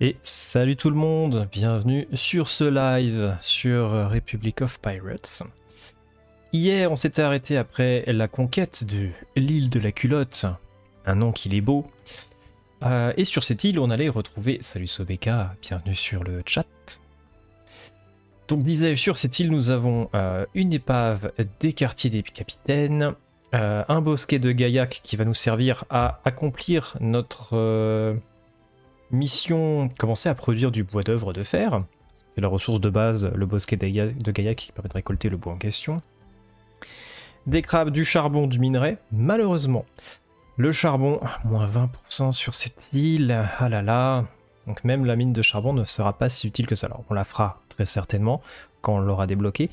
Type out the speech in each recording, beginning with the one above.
Et salut tout le monde, bienvenue sur ce live sur Republic of Pirates. Hier, on s'était arrêté après la conquête de l'île de la culotte, un nom qu'il est beau. Euh, et sur cette île, on allait retrouver, salut Sobeka, bienvenue sur le chat. Donc disais-je, sur cette île, nous avons euh, une épave des quartiers des capitaines, euh, un bosquet de Gaillac qui va nous servir à accomplir notre mission commencer à produire du bois d'œuvre de fer. C'est la ressource de base, le bosquet de Gaïa qui permet de récolter le bois en question. Des crabes, du charbon, du minerai. Malheureusement, le charbon, moins 20% sur cette île. Ah là là. Donc même la mine de charbon ne sera pas si utile que ça. Alors on la fera très certainement quand on l'aura débloqué,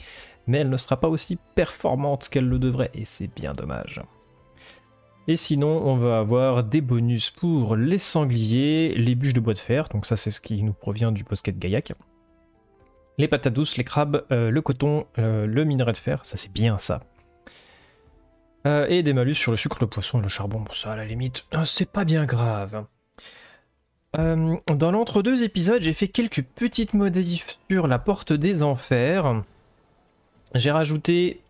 mais elle ne sera pas aussi performante qu'elle le devrait, et c'est bien dommage. Et sinon, on va avoir des bonus pour les sangliers, les bûches de bois de fer, donc ça c'est ce qui nous provient du bosquet de Gaillac. Les patates douces, les crabes, euh, le coton, euh, le minerai de fer, ça c'est bien ça. Euh, et des malus sur le sucre, le poisson et le charbon, bon ça à la limite, c'est pas bien grave. dans l'entre-deux épisodes, j'ai fait quelques petites modifs sur la porte des enfers. J'ai rajouté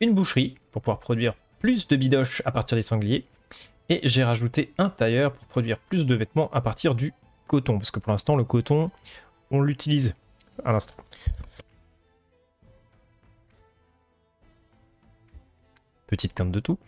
une boucherie pour pouvoir produire plus de bidoches à partir des sangliers. Et j'ai rajouté un tailleur pour produire plus de vêtements à partir du coton. Parce que pour l'instant, le coton, on l'utilise à l'instant. Petite quinte de tout.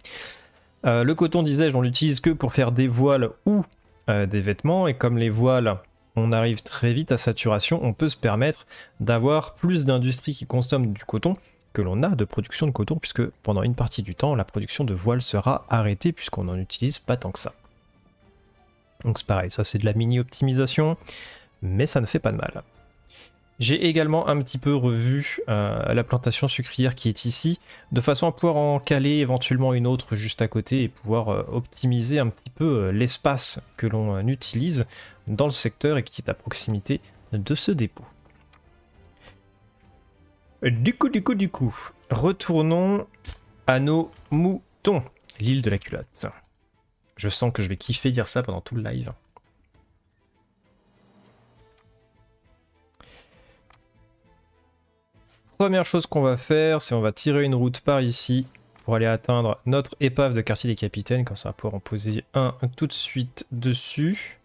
Euh, le coton, disais-je, on l'utilise que pour faire des voiles ou euh, des vêtements. Et comme les voiles, on arrive très vite à saturation, on peut se permettre d'avoir plus d'industries qui consomment du coton que l'on a de production de coton, puisque pendant une partie du temps, la production de voile sera arrêtée, puisqu'on n'en utilise pas tant que ça. Donc c'est pareil, ça c'est de la mini-optimisation, mais ça ne fait pas de mal. J'ai également un petit peu revu euh, la plantation sucrière qui est ici, de façon à pouvoir en caler éventuellement une autre juste à côté et pouvoir euh, optimiser un petit peu euh, l'espace que l'on utilise dans le secteur et qui est à proximité de ce dépôt. Du coup, du coup, du coup, retournons à nos moutons, l'île de la culotte. Je sens que je vais kiffer dire ça pendant tout le live. Première chose qu'on va faire, c'est on va tirer une route par ici pour aller atteindre notre épave de quartier des capitaines, comme ça on va pouvoir en poser un tout de suite dessus.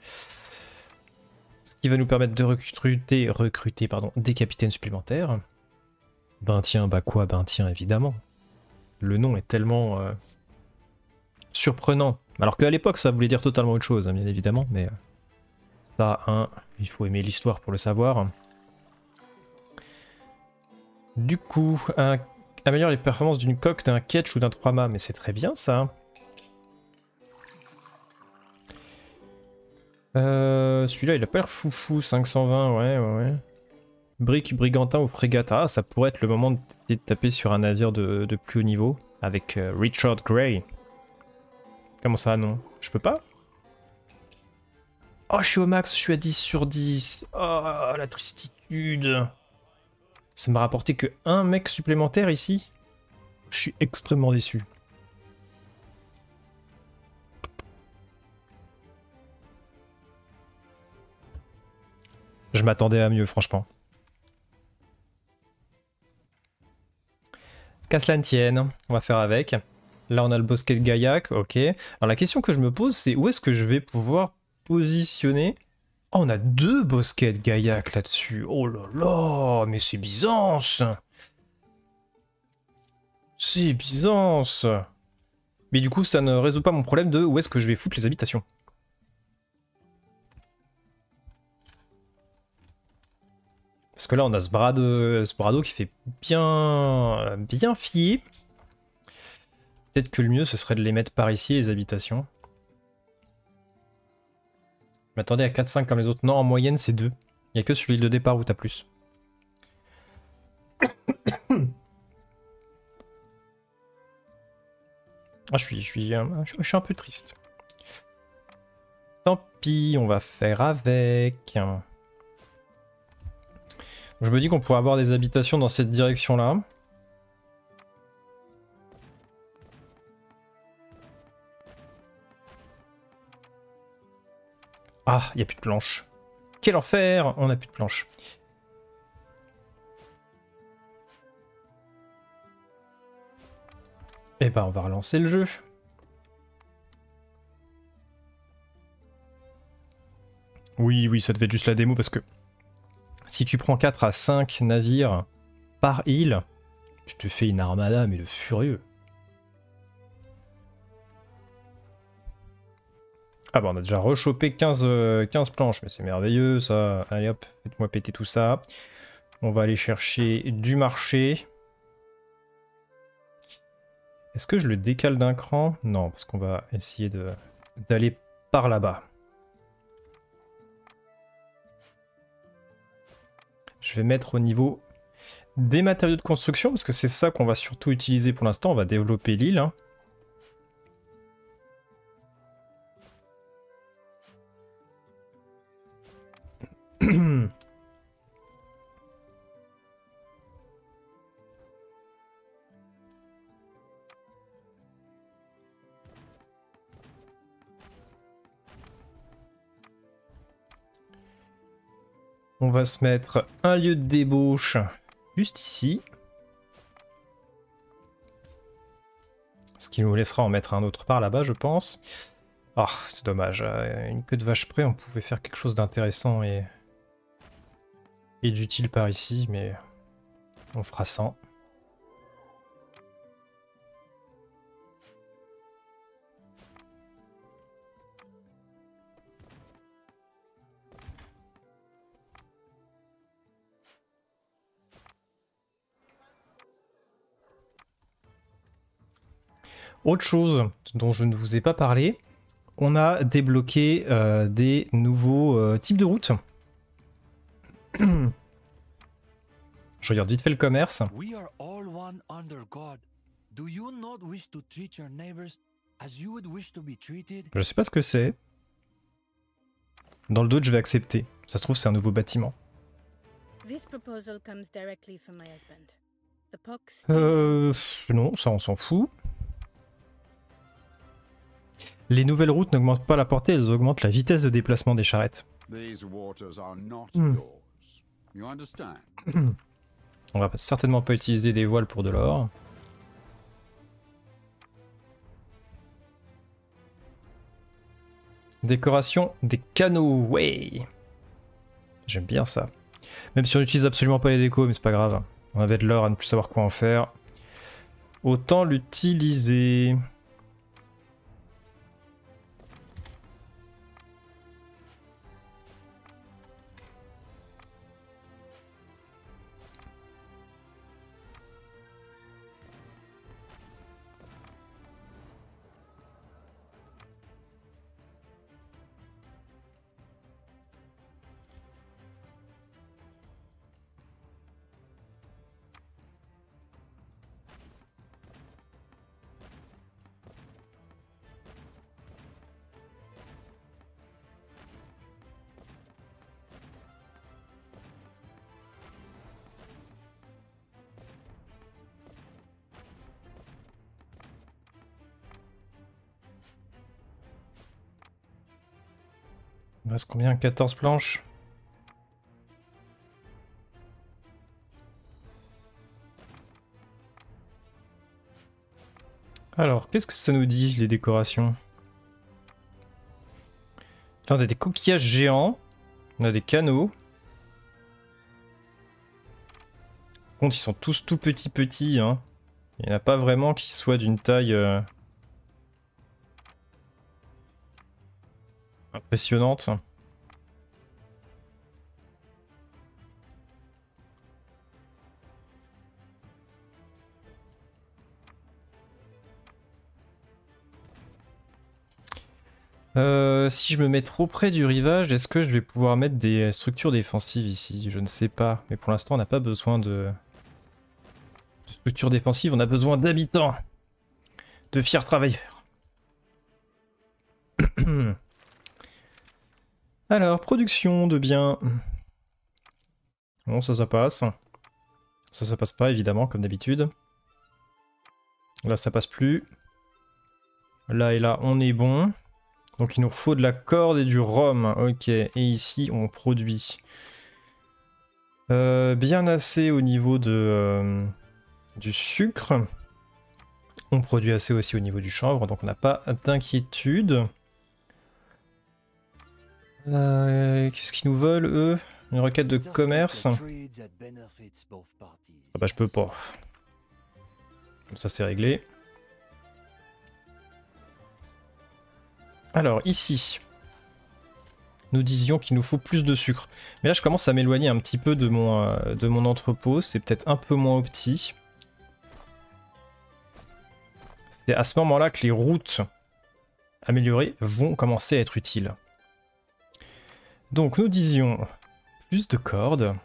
Ce qui va nous permettre de recruter, recruter pardon, des capitaines supplémentaires. Ben tiens, bah quoi, ben tiens, évidemment. Le nom est tellement euh, surprenant. Alors qu'à l'époque, ça voulait dire totalement autre chose, hein, bien évidemment, mais euh, ça, hein, il faut aimer l'histoire pour le savoir. Du coup, améliore les performances d'une coque, d'un catch ou d'un 3-mâts, mais c'est très bien ça. Euh, Celui-là, il a pas l'air foufou, 520, ouais, ouais, ouais. Brick, Brigantin ou Frégata, ça pourrait être le moment de taper sur un navire de, plus haut niveau avec euh, Richard Gray. Comment ça, non? Je peux pas? Oh, je suis au max, je suis à 10 sur 10. Oh, la tristitude. Ça m'a rapporté que un mec supplémentaire ici? Je suis extrêmement déçu. Je m'attendais à mieux, franchement. Qu'à cela tienne, on va faire avec. Là, on a le bosquet de Gaillac, ok. Alors la question que je me pose, c'est où est-ce que je vais pouvoir positionner? Oh, on a deux bosquets de Gaillac là-dessus. Oh là là, mais c'est Byzance C'est Byzance Mais du coup, ça ne résout pas mon problème de où est-ce que je vais foutre les habitations. Parce que là, on a ce, brado, qui fait bien, bien fier. Peut-être que le mieux, ce serait de les mettre par ici, les habitations. Je m'attendais à 4-5 comme les autres. Non, en moyenne, c'est 2. Il n'y a que sur l'île de départ où t'as plus. Ah, je suis, je, suis, je suis un peu triste. Tant pis, on va faire avec. Je me dis qu'on pourrait avoir des habitations dans cette direction-là. Ah, il n'y a plus de planches. Quel enfer On n'a plus de planches. Eh ben, on va relancer le jeu. Oui, oui, ça devait être juste la démo parce que si tu prends 4 à 5 navires par île, tu te fais une armada, mais le furieux. Ah bah on a déjà rechopé 15, 15 euh, planches, mais c'est merveilleux ça. Allez hop, faites-moi péter tout ça. On va aller chercher du marché. Est-ce que je le décale d'un cran? Non, parce qu'on va essayer d'aller par là-bas. Je vais mettre au niveau des matériaux de construction, parce que c'est ça qu'on va surtout utiliser pour l'instant. On va développer l'île. Hein. On va se mettre un lieu de débauche juste ici. Ce qui nous laissera en mettre un autre par là-bas, je pense. Ah, c'est dommage. Euh, une queue de vache près, on pouvait faire quelque chose d'intéressant et... et d'utile par ici, mais on fera sans. Autre chose dont je ne vous ai pas parlé, on a débloqué euh, des nouveaux euh, types de routes. je regarde vite fait le commerce. Je sais pas ce que c'est. Dans le doute, je vais accepter. Ça se trouve, c'est un nouveau bâtiment. Euh... Non, ça on s'en fout. Les nouvelles routes n'augmentent pas la portée, elles augmentent la vitesse de déplacement des charrettes. Hmm. On va certainement pas utiliser des voiles pour de l'or. Décoration des canaux, way J'aime bien ça. Même si on n'utilise absolument pas les décos, mais c'est pas grave. On avait de l'or à ne plus savoir quoi en faire. Autant l'utiliser. Combien? 14 planches? Alors, qu'est-ce que ça nous dit, les décorations? On a des coquillages géants. On a des canaux. Par contre, ils sont tous tout petits petits. Hein. Il n'y en a pas vraiment qui soient d'une taille... Euh, impressionnante. Euh, si je me mets trop près du rivage, est-ce que je vais pouvoir mettre des structures défensives ici? Je ne sais pas. Mais pour l'instant, on n'a pas besoin de... de structures défensives. On a besoin d'habitants. De fiers travailleurs. Alors, production de biens. Bon, ça, ça passe. Ça, ça passe pas, évidemment, comme d'habitude. Là, ça passe plus. Là et là, on est bon. Donc il nous faut de la corde et du rhum. Ok, et ici on produit euh, bien assez au niveau de, euh, du sucre. On produit assez aussi au niveau du chanvre, donc on n'a pas d'inquiétude. Euh, Qu'est-ce qu'ils nous veulent, eux? Une requête de commerce? Ah bah je peux pas. Comme ça c'est réglé. Alors ici, nous disions qu'il nous faut plus de sucre. Mais là je commence à m'éloigner un petit peu de mon, euh, de mon entrepôt, c'est peut-être un peu moins petit. C'est à ce moment-là que les routes améliorées vont commencer à être utiles. Donc nous disions plus de cordes.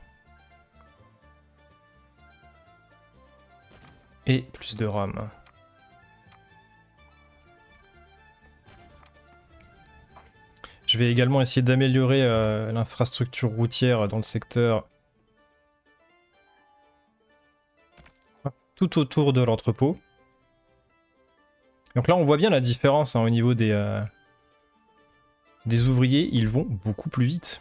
Et plus de rhum. Je vais également essayer d'améliorer euh, l'infrastructure routière dans le secteur tout autour de l'entrepôt. Donc là, on voit bien la différence hein, au niveau euh, des ouvriers. Ils vont beaucoup plus vite.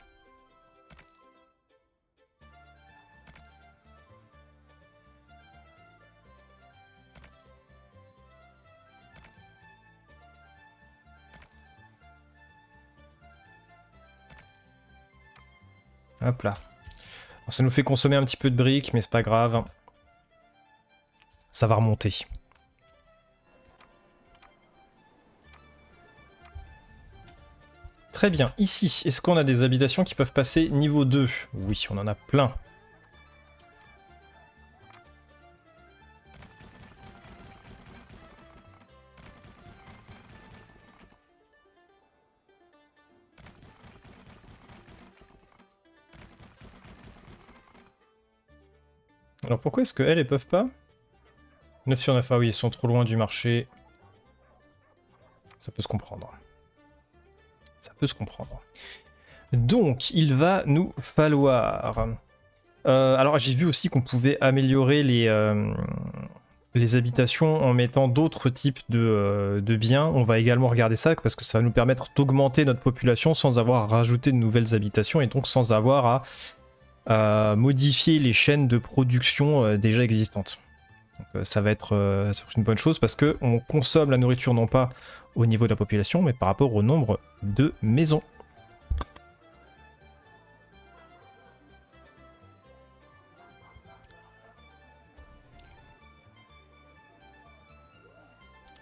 Hop là. ça nous fait consommer un petit peu de briques, mais c'est pas grave. Ça va remonter. Très bien. Ici, est-ce qu'on a des habitations qui peuvent passer niveau 2 Oui, on en a plein. Est-ce qu'elles, elles peuvent pas 9 sur 9, ah oui, elles sont trop loin du marché. Ça peut se comprendre. Ça peut se comprendre. Donc, il va nous falloir... Euh, alors, j'ai vu aussi qu'on pouvait améliorer les, euh, habitations en mettant d'autres types de, euh, de, biens. On va également regarder ça parce que ça va nous permettre d'augmenter notre population sans avoir à rajouter de nouvelles habitations et donc sans avoir à modifier les chaînes de production euh, déjà existantes. Euh, ça, va être, euh, une bonne chose parce qu'on consomme la nourriture non pas au niveau de la population, mais par rapport au nombre de maisons.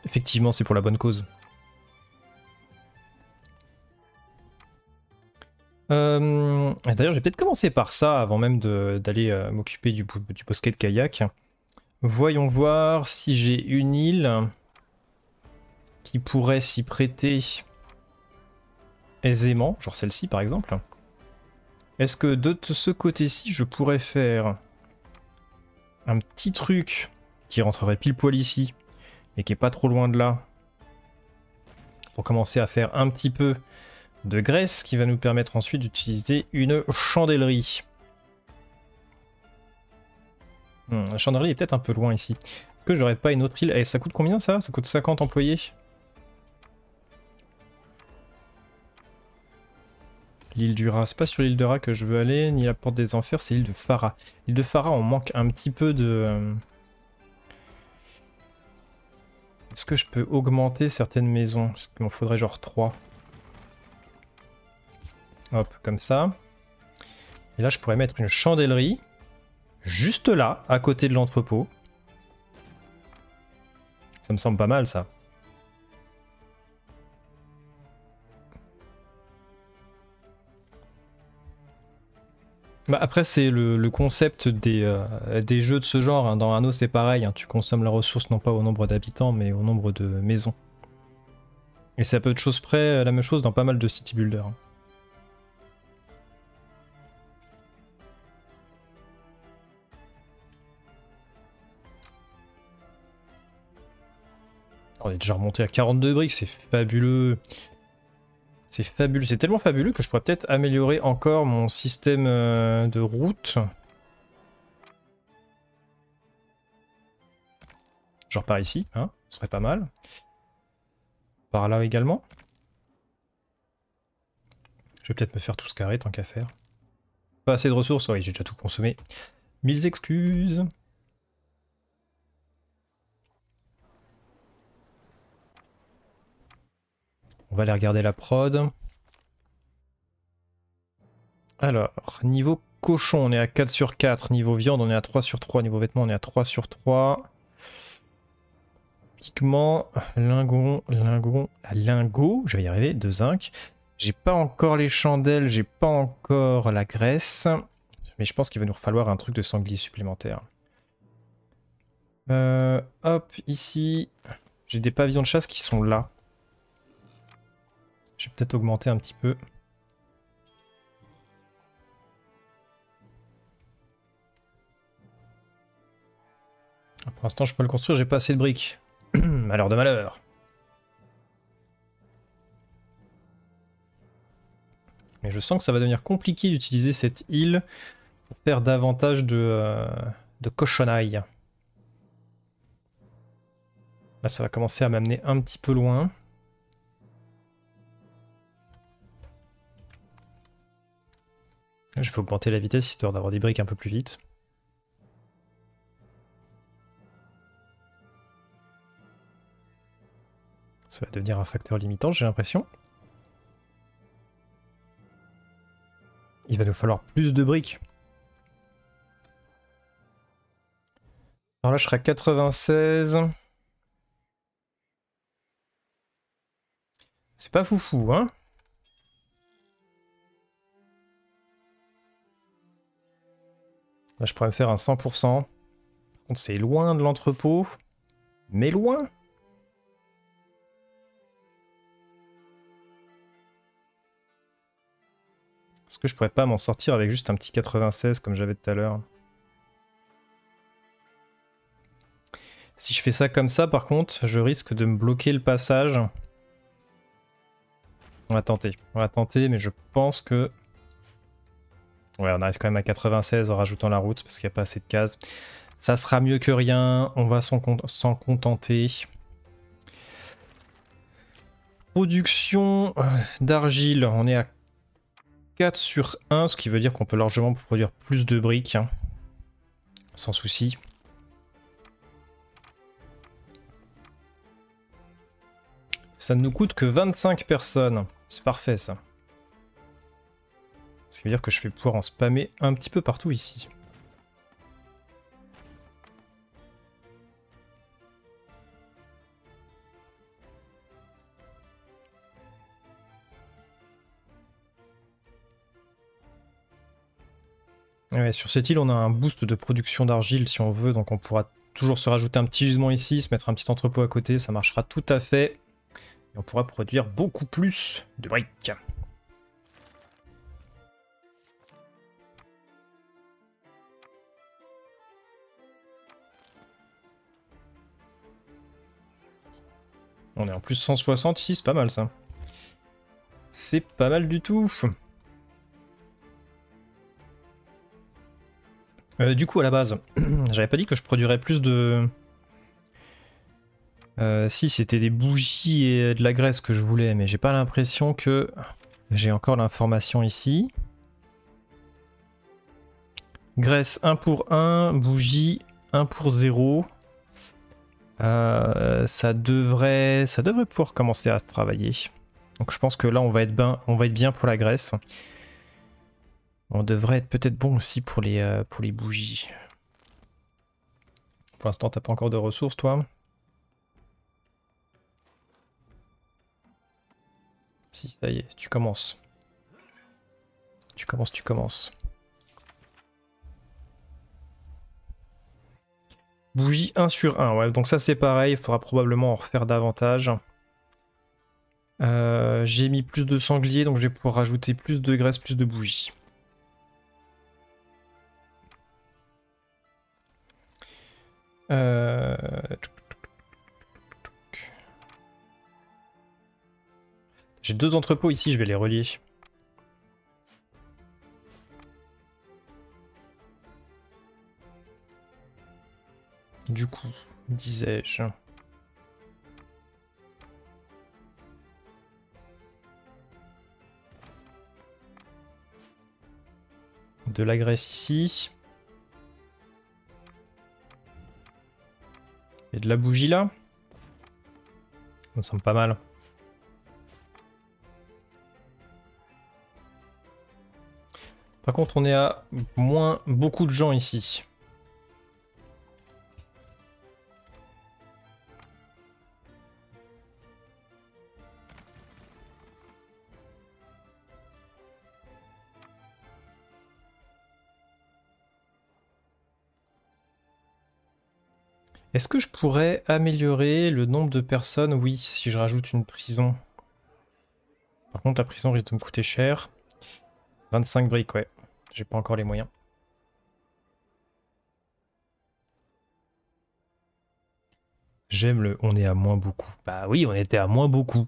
Effectivement, c'est pour la bonne cause. Euh, d'ailleurs, j'ai peut-être commencé par ça avant même d'aller euh, m'occuper du, bosquet de kayak. Voyons voir si j'ai une île qui pourrait s'y prêter aisément, genre celle-ci par exemple. Est-ce que de ce côté-ci, je pourrais faire un petit truc qui rentrerait pile poil ici et qui est pas trop loin de là pour commencer à faire un petit peu de graisse qui va nous permettre ensuite d'utiliser une chandelière. Hmm, la chandelière est peut-être un peu loin ici. Est-ce que j'aurais pas une autre île? Eh, ça coûte combien ça? Ça coûte 50 employés L'île du rat, c'est pas sur l'île de rat que je veux aller, ni la porte des enfers, c'est l'île de Farah. L'île de Farah, on manque un petit peu de... Euh, Est-ce que je peux augmenter certaines maisons? Parce qu'il m'en faudrait genre 3. Hop, comme ça. Et là, je pourrais mettre une chandelière juste là, à côté de l'entrepôt. Ça me semble pas mal, ça. Bah après, c'est le, concept des, euh, des, jeux de ce genre. Hein. Dans Anno, c'est pareil. Hein. Tu consommes la ressource non pas au nombre d'habitants, mais au nombre de maisons. Et c'est à peu de choses près la même chose dans pas mal de city builders. Hein. On est déjà remonté à 42 briques, c'est fabuleux. C'est fabuleux, c'est tellement fabuleux que je pourrais peut-être améliorer encore mon système euh, de route. Genre par ici, hein, ce serait pas mal. Par là également. Je vais peut-être me faire tout ce carré tant qu'à faire. Pas assez de ressources, oui, j'ai déjà tout consommé. Mille excuses. On va aller regarder la prod. Alors, niveau cochon, on est à 4 sur 4. Niveau viande, on est à 3 sur 3. Niveau vêtements, on est à 3 sur 3. Pigment, lingon, lingon, lingot, je vais y arriver, de zinc. J'ai pas encore les chandelles, j'ai pas encore la graisse. Mais je pense qu'il va nous falloir un truc de sanglier supplémentaire. Euh, hop, ici, j'ai des pavillons de chasse qui sont là. Je vais peut-être augmenter un petit peu. Pour l'instant, je peux le construire, j'ai pas assez de briques. malheur de malheur. Mais je sens que ça va devenir compliqué d'utiliser cette île pour faire davantage de, euh. Là, ça va commencer à m'amener un petit peu loin. Je vais augmenter la vitesse histoire d'avoir des briques un peu plus vite. Ça va devenir un facteur limitant, j'ai l'impression. Il va nous falloir plus de briques. Alors là, je serai à 96. C'est pas foufou, hein Là, je pourrais faire un 100%. Par contre, c'est loin de l'entrepôt. Mais loin Est-ce que je pourrais pas m'en sortir avec juste un petit 96 comme j'avais tout à l'heure? Si je fais ça comme ça, par contre, je risque de me bloquer le passage. On va tenter. On va tenter, mais je pense que... Ouais, on arrive quand même à 96 en rajoutant la route, parce qu'il n'y a pas assez de cases. Ça sera mieux que rien, on va s'en contenter. Production euh, d'argile, on est à 4 sur 1, ce qui veut dire qu'on peut largement produire plus de briques. Hein. Sans souci. Ça ne nous coûte que 25 personnes. C'est parfait ça. Ce qui veut dire que je vais pouvoir en spammer un petit peu partout ici. sur cette île, on a un boost de production d'argile si on veut, donc on pourra toujours se rajouter un petit gisement ici, se mettre un petit entrepôt à côté, ça marchera tout à fait. Et on pourra produire beaucoup plus de briques. On est en plus 160 ici, c'est pas mal ça. C'est pas mal du tout. Euh, du coup, à la base, j'avais pas dit que je produirais plus de... Euh, si, c'était des bougies et de la graisse que je voulais, mais j'ai pas l'impression que j'ai encore l'information ici. Graisse 1 pour 1, bougie 1 pour 0. Euh, ça, devrait, ça devrait pouvoir commencer à travailler. Donc je pense que là, on va être, ben, on va être bien pour la graisse. On devrait être peut-être bon aussi pour les, euh, pour les bougies. Pour l'instant, t'as pas encore de ressources, toi? Si, ça y est, tu commences. Tu commences, tu commences. Bougie 1 sur 1, ouais, donc ça c'est pareil, il faudra probablement en refaire davantage. Euh, j'ai mis plus de sangliers, donc je vais pouvoir rajouter plus de graisse, plus de bougies. Euh, J'ai deux entrepôts ici, je vais les relier. Du coup, disais-je. de la graisse ici. Et de la bougie là. Me semble pas mal. Par contre, on est à moins beaucoup de gens ici. Est-ce que je pourrais améliorer le nombre de personnes? Oui, si je rajoute une prison. Par contre, la prison risque de me coûter cher. 25 briques, ouais. J'ai pas encore les moyens. J'aime le on est à moins beaucoup. Bah oui, on était à moins beaucoup.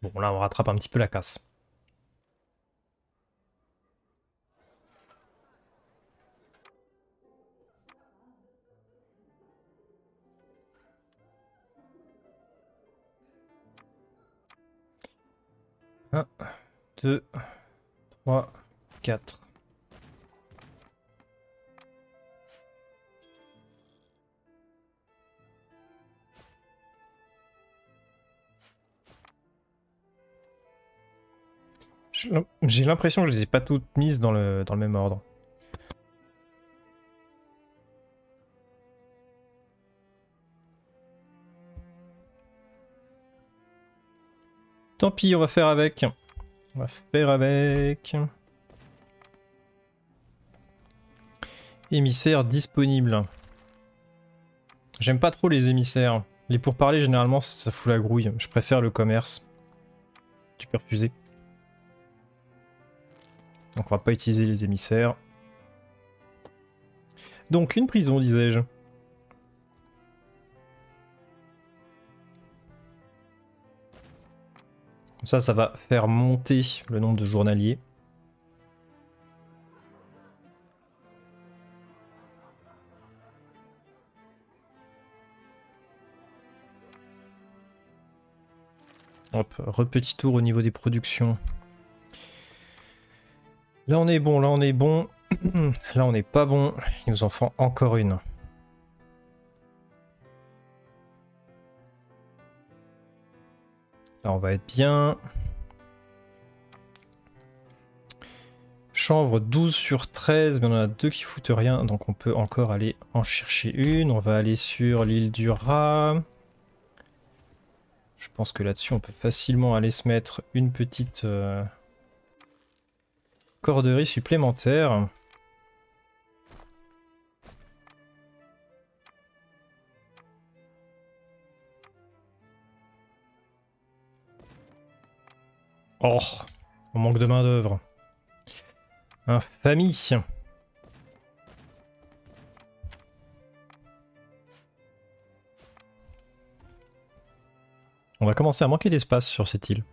Bon, là, on rattrape un petit peu la casse. Un, deux, trois, quatre. J'ai l'impression que je les ai pas toutes mises dans le, dans le même ordre. Tant pis, on va faire avec. On va faire avec. Émissaire disponible. J'aime pas trop les émissaires. Les pourparlers, généralement, ça fout la grouille. Je préfère le commerce. Tu peux refuser. Donc on va pas utiliser les émissaires. Donc une prison, disais-je. Ça, ça va faire monter le nombre de journaliers. Hop, repetit tour au niveau des productions. Là on est bon, là on est bon. là on n'est pas bon. Il nous en faut encore une. On va être bien. Chanvre 12 sur 13, mais on en a deux qui foutent rien, donc on peut encore aller en chercher une. On va aller sur l'île du rat. Je pense que là-dessus, on peut facilement aller se mettre une petite euh, corderie supplémentaire. Oh, on manque de main d'œuvre. Infamie. On va commencer à manquer d'espace sur cette île.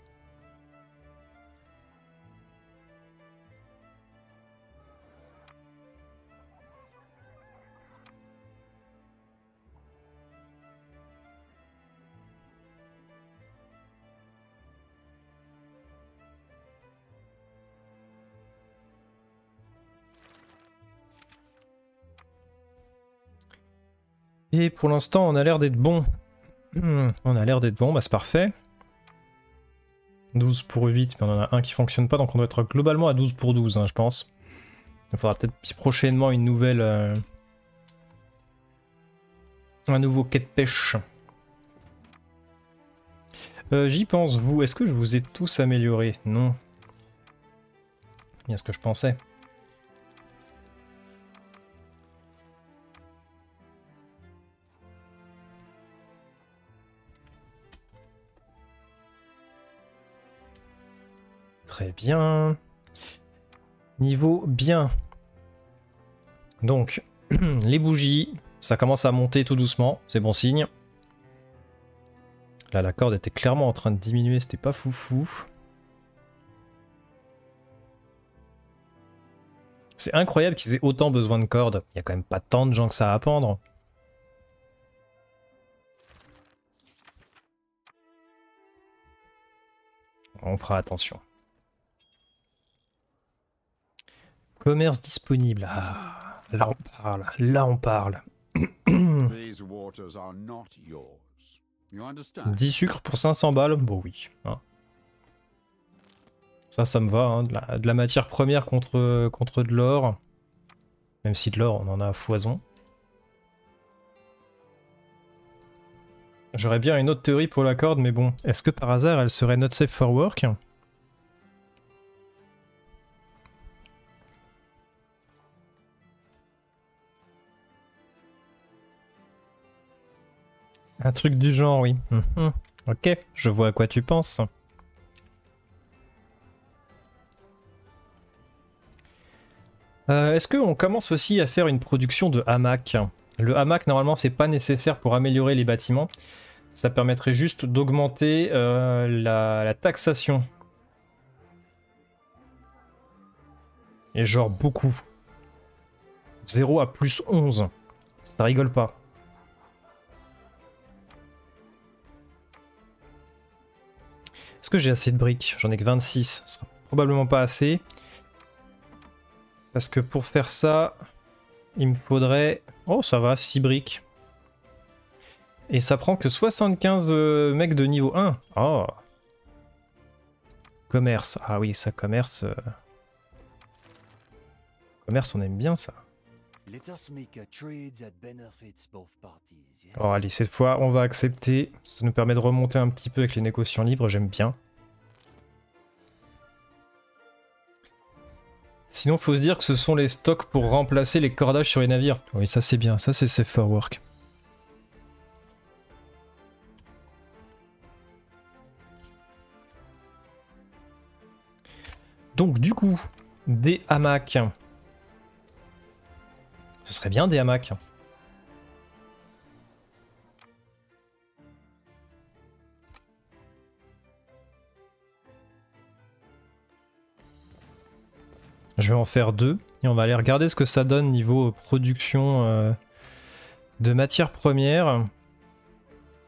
Et pour l'instant, on a l'air d'être bon. Hmm, on a l'air d'être bon, bah c'est parfait. 12 pour 8, mais on en a un qui fonctionne pas, donc on doit être globalement à 12 pour 12, hein, je pense. Il faudra peut-être prochainement une nouvelle... Euh, un nouveau quai de pêche. Euh, j'y pense, vous, est-ce que je vous ai tous améliorés Non. Bien ce que je pensais. Bien. Niveau bien. Donc, les bougies, ça commence à monter tout doucement, c'est bon signe. Là, la corde était clairement en train de diminuer, c'était pas foufou. C'est incroyable qu'ils aient autant besoin de cordes. Il y a quand même pas tant de gens que ça à pendre. On fera attention. Commerce disponible. Ah, là on parle. Là on parle. 10 sucres pour 500 balles? Bon oui. Hein. Ça, ça me va. Hein. De, la, matière première contre, contre de l'or. Même si de l'or, on en a à foison. J'aurais bien une autre théorie pour la corde, mais bon. Est-ce que par hasard, elle serait not safe for work? Un truc du genre, oui. Mhm. Ok, je vois à quoi tu penses. Euh, est-ce qu'on commence aussi à faire une production de hamac? Le hamac, normalement, c'est pas nécessaire pour améliorer les bâtiments. Ça permettrait juste d'augmenter euh, la, taxation. Et genre beaucoup. 0 à plus 11. Ça rigole pas. Est-ce que j'ai assez de briques? J'en ai que 26. Ce sera probablement pas assez. Parce que pour faire ça, il me faudrait... Oh, ça va, 6 briques. Et ça prend que 75 euh, mecs de niveau 1. Oh Commerce. Ah oui, ça, commerce... Euh. Commerce, on aime bien ça. Oh allez, cette fois, on va accepter. Ça nous permet de remonter un petit peu avec les négociations libres, j'aime bien. Sinon, faut se dire que ce sont les stocks pour remplacer les cordages sur les navires. Oui, ça c'est bien, ça c'est safe for work. Donc du coup, des hamacs. Ce serait bien des hamacs. Je vais en faire deux et on va aller regarder ce que ça donne niveau production euh, de matières premières.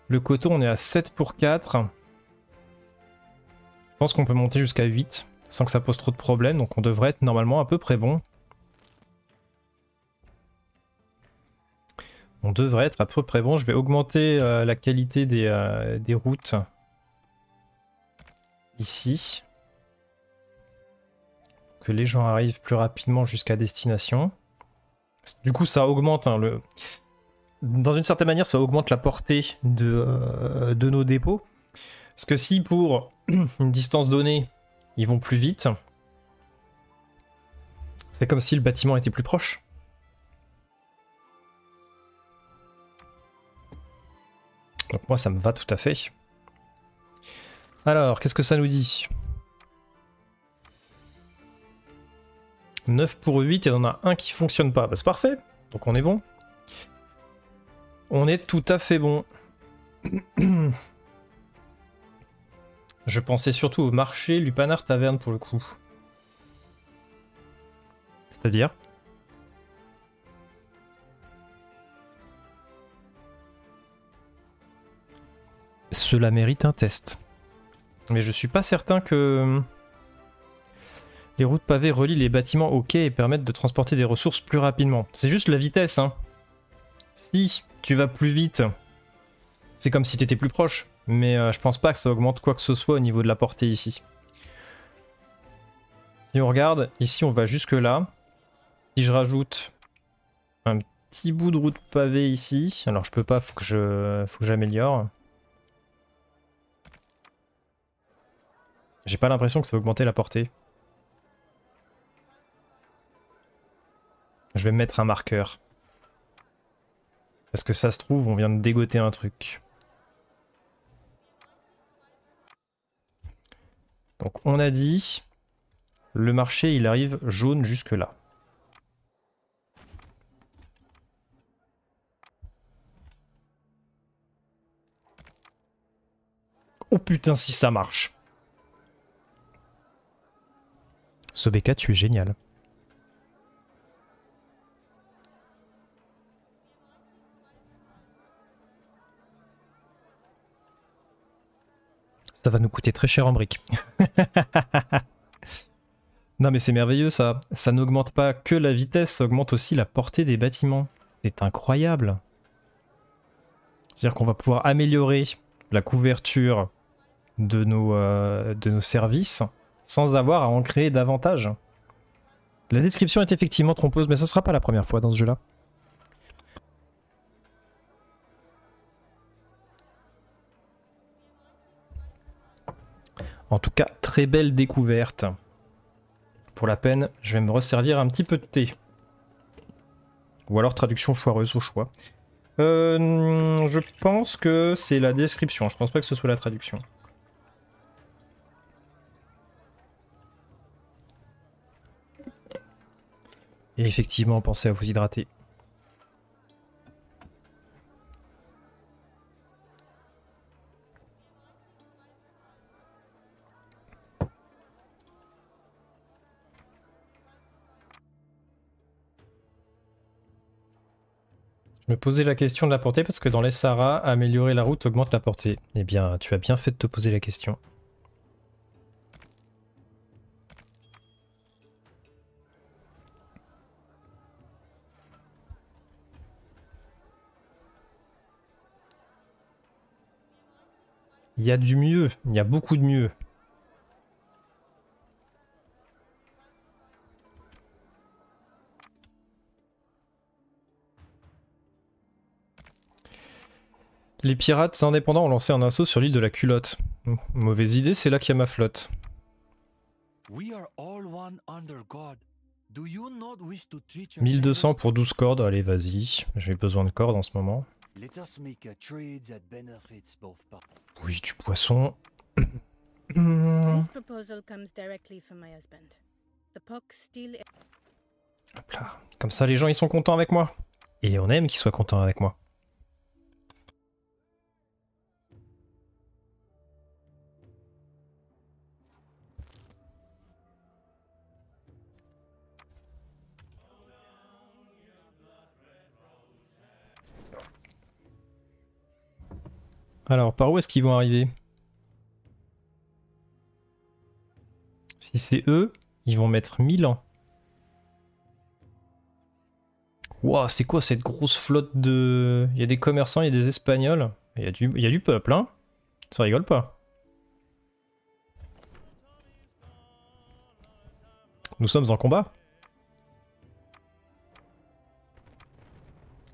Le coton, on est à 7 pour 4. Je pense qu'on peut monter jusqu'à 8 sans que ça pose trop de problèmes, donc on devrait être normalement à peu près bon. On devrait être à peu près bon. Je vais augmenter euh, la qualité des, euh, des routes ici que les gens arrivent plus rapidement jusqu'à destination. Du coup, ça augmente hein, le... Dans une certaine manière, ça augmente la portée de, euh, de nos dépôts. Parce que si pour une distance donnée, ils vont plus vite, c'est comme si le bâtiment était plus proche. Donc moi, ça me va tout à fait. Alors, qu'est-ce que ça nous dit? 9 pour 8 et on en a un qui fonctionne pas. Bah, c'est parfait, donc on est bon. On est tout à fait bon. Je pensais surtout au marché Lupanar Taverne pour le coup. C'est-à-dire? Cela mérite un test. Mais je suis pas certain que les routes pavées relient les bâtiments au quai et permettent de transporter des ressources plus rapidement. C'est juste la vitesse, hein. Si tu vas plus vite, c'est comme si tu étais plus proche. Mais euh, je pense pas que ça augmente quoi que ce soit au niveau de la portée ici. Si on regarde, ici on va jusque là. Si je rajoute un petit bout de route pavée ici, alors je peux pas, faut que je, faut que j'améliore. J'ai pas l'impression que ça va augmenter la portée. Je vais mettre un marqueur. Parce que ça se trouve, on vient de dégoter un truc. Donc on a dit, le marché il arrive jaune jusque là. Oh putain si ça marche. Sobeka, tu es génial. Ça va nous coûter très cher en briques. Non mais c'est merveilleux ça. Ça n'augmente pas que la vitesse, ça augmente aussi la portée des bâtiments. C'est incroyable. C'est-à-dire qu'on va pouvoir améliorer la couverture de nos, euh, de nos services sans avoir à en créer davantage. La description est effectivement trompeuse, mais ce sera pas la première fois dans ce jeu-là. En tout cas, très belle découverte. Pour la peine, je vais me resservir un petit peu de thé. Ou alors traduction foireuse au choix. Euh, je pense que c'est la description, je pense pas que ce soit la traduction. Et effectivement, pensez à vous hydrater. Je me posais la question de la portée parce que dans les Sahara, améliorer la route augmente la portée. Eh bien, tu as bien fait de te poser la question. Il y a du mieux, il y a beaucoup de mieux. Les pirates indépendants ont lancé un assaut sur l'île de la culotte. Mauvaise idée, c'est là qu'il y a ma flotte. 1200 pour 12 cordes, allez vas-y, j'ai besoin de cordes en ce moment. Oui, du poisson. Hop là. Comme ça, les gens, ils sont contents avec moi. Et on aime qu'ils soient contents avec moi. Alors, par où est-ce qu'ils vont arriver? Si c'est eux, ils vont mettre 1000 ans. Waouh, c'est quoi cette grosse flotte de... Il y a des commerçants, il y a des espagnols. Il y a du, du peuple, hein Ça rigole pas. Nous sommes en combat.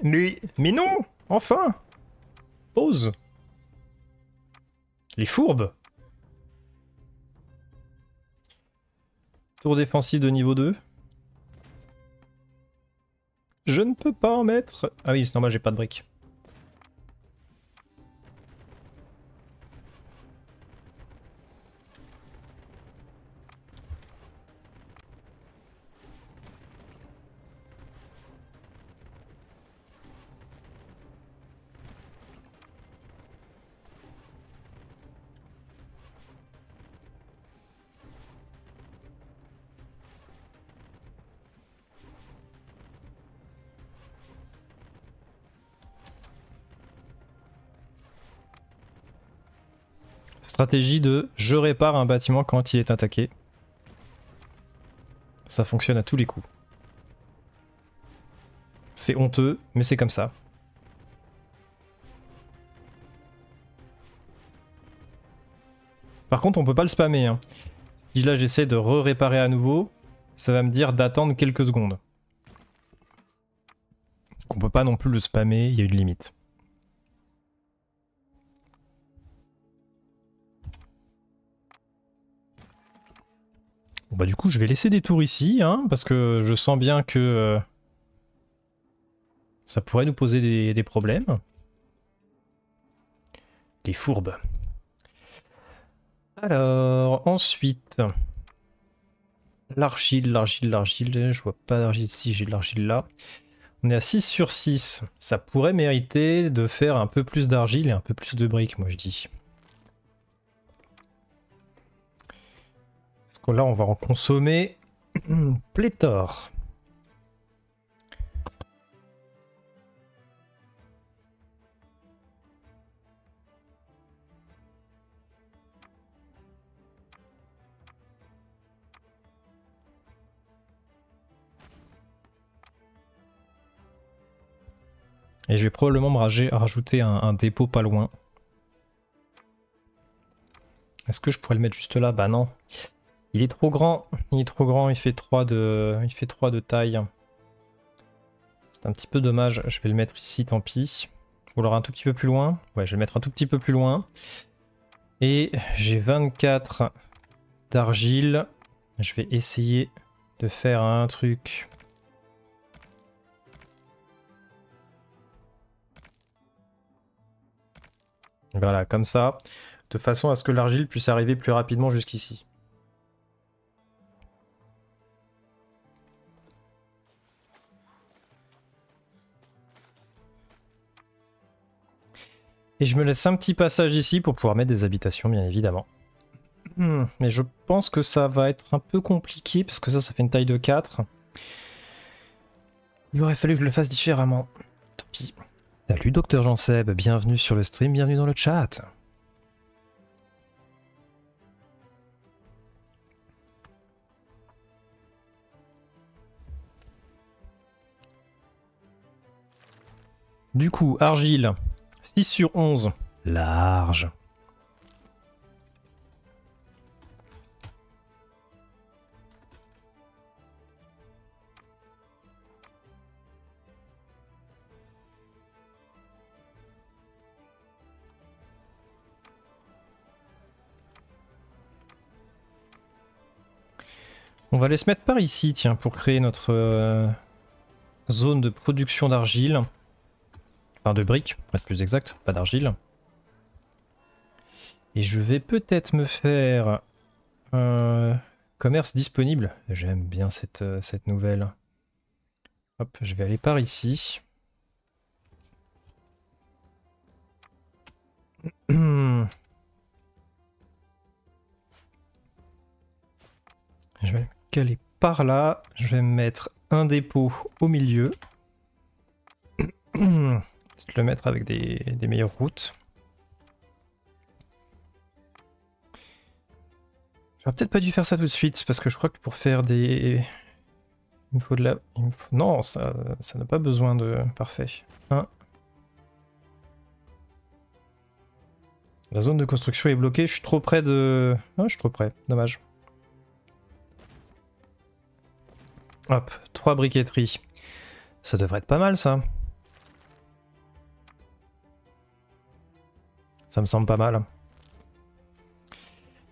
Lui... Mais non Enfin Pause les fourbes Tour défensif de niveau 2. Je ne peux pas en mettre. Ah oui, c'est normal, j'ai pas de briques. Stratégie de je répare un bâtiment quand il est attaqué. Ça fonctionne à tous les coups. C'est honteux, mais c'est comme ça. Par contre, on peut pas le spammer. Hein. Si là j'essaie de re-réparer à nouveau, ça va me dire d'attendre quelques secondes. On peut pas non plus le spammer, il y a une limite. Bon bah du coup je vais laisser des tours ici, hein, parce que je sens bien que euh, ça pourrait nous poser des, problèmes. Les fourbes. Alors, ensuite... L'argile, l'argile, l'argile. Je vois pas d'argile ici, j'ai de l'argile là. On est à 6 sur 6. Ça pourrait mériter de faire un peu plus d'argile et un peu plus de briques, moi je dis. là, on va en consommer pléthore. Et je vais probablement me rajouter un, un dépôt pas loin. Est-ce que je pourrais le mettre juste là? Bah non. Il est trop grand. Il est trop grand. Il fait 3 de, fait 3 de taille. C'est un petit peu dommage. Je vais le mettre ici, tant pis. Ou alors un tout petit peu plus loin. Ouais, je vais le mettre un tout petit peu plus loin. Et j'ai 24 d'argile. Je vais essayer de faire un truc. Voilà, comme ça, de façon à ce que l'argile puisse arriver plus rapidement jusqu'ici. Et je me laisse un petit passage ici pour pouvoir mettre des habitations, bien évidemment. Hmm, mais je pense que ça va être un peu compliqué, parce que ça, ça fait une taille de 4. Il aurait fallu que je le fasse différemment. Tant pis. Salut Docteur Jean-Seb, bienvenue sur le stream, bienvenue dans le chat. Du coup, argile, 6 sur 11. Large. On va les se mettre par ici, tiens, pour créer notre euh, zone de production d'argile. Enfin de briques, pour être plus exact, pas d'argile. Et je vais peut-être me faire un commerce disponible. J'aime bien cette, euh, nouvelle. Hop, je vais aller par ici. je vais caler par là. Je vais mettre un dépôt au milieu. le mettre avec des, meilleures routes. J'aurais peut-être pas dû faire ça tout de suite, parce que je crois que pour faire des... Il me faut de la... Non, ça n'a pas besoin de... Parfait. La zone de construction est bloquée, je suis trop près de... Ah, je suis trop près, dommage. Hop, trois briqueteries. Ça devrait être pas mal ça. Ça me semble pas mal.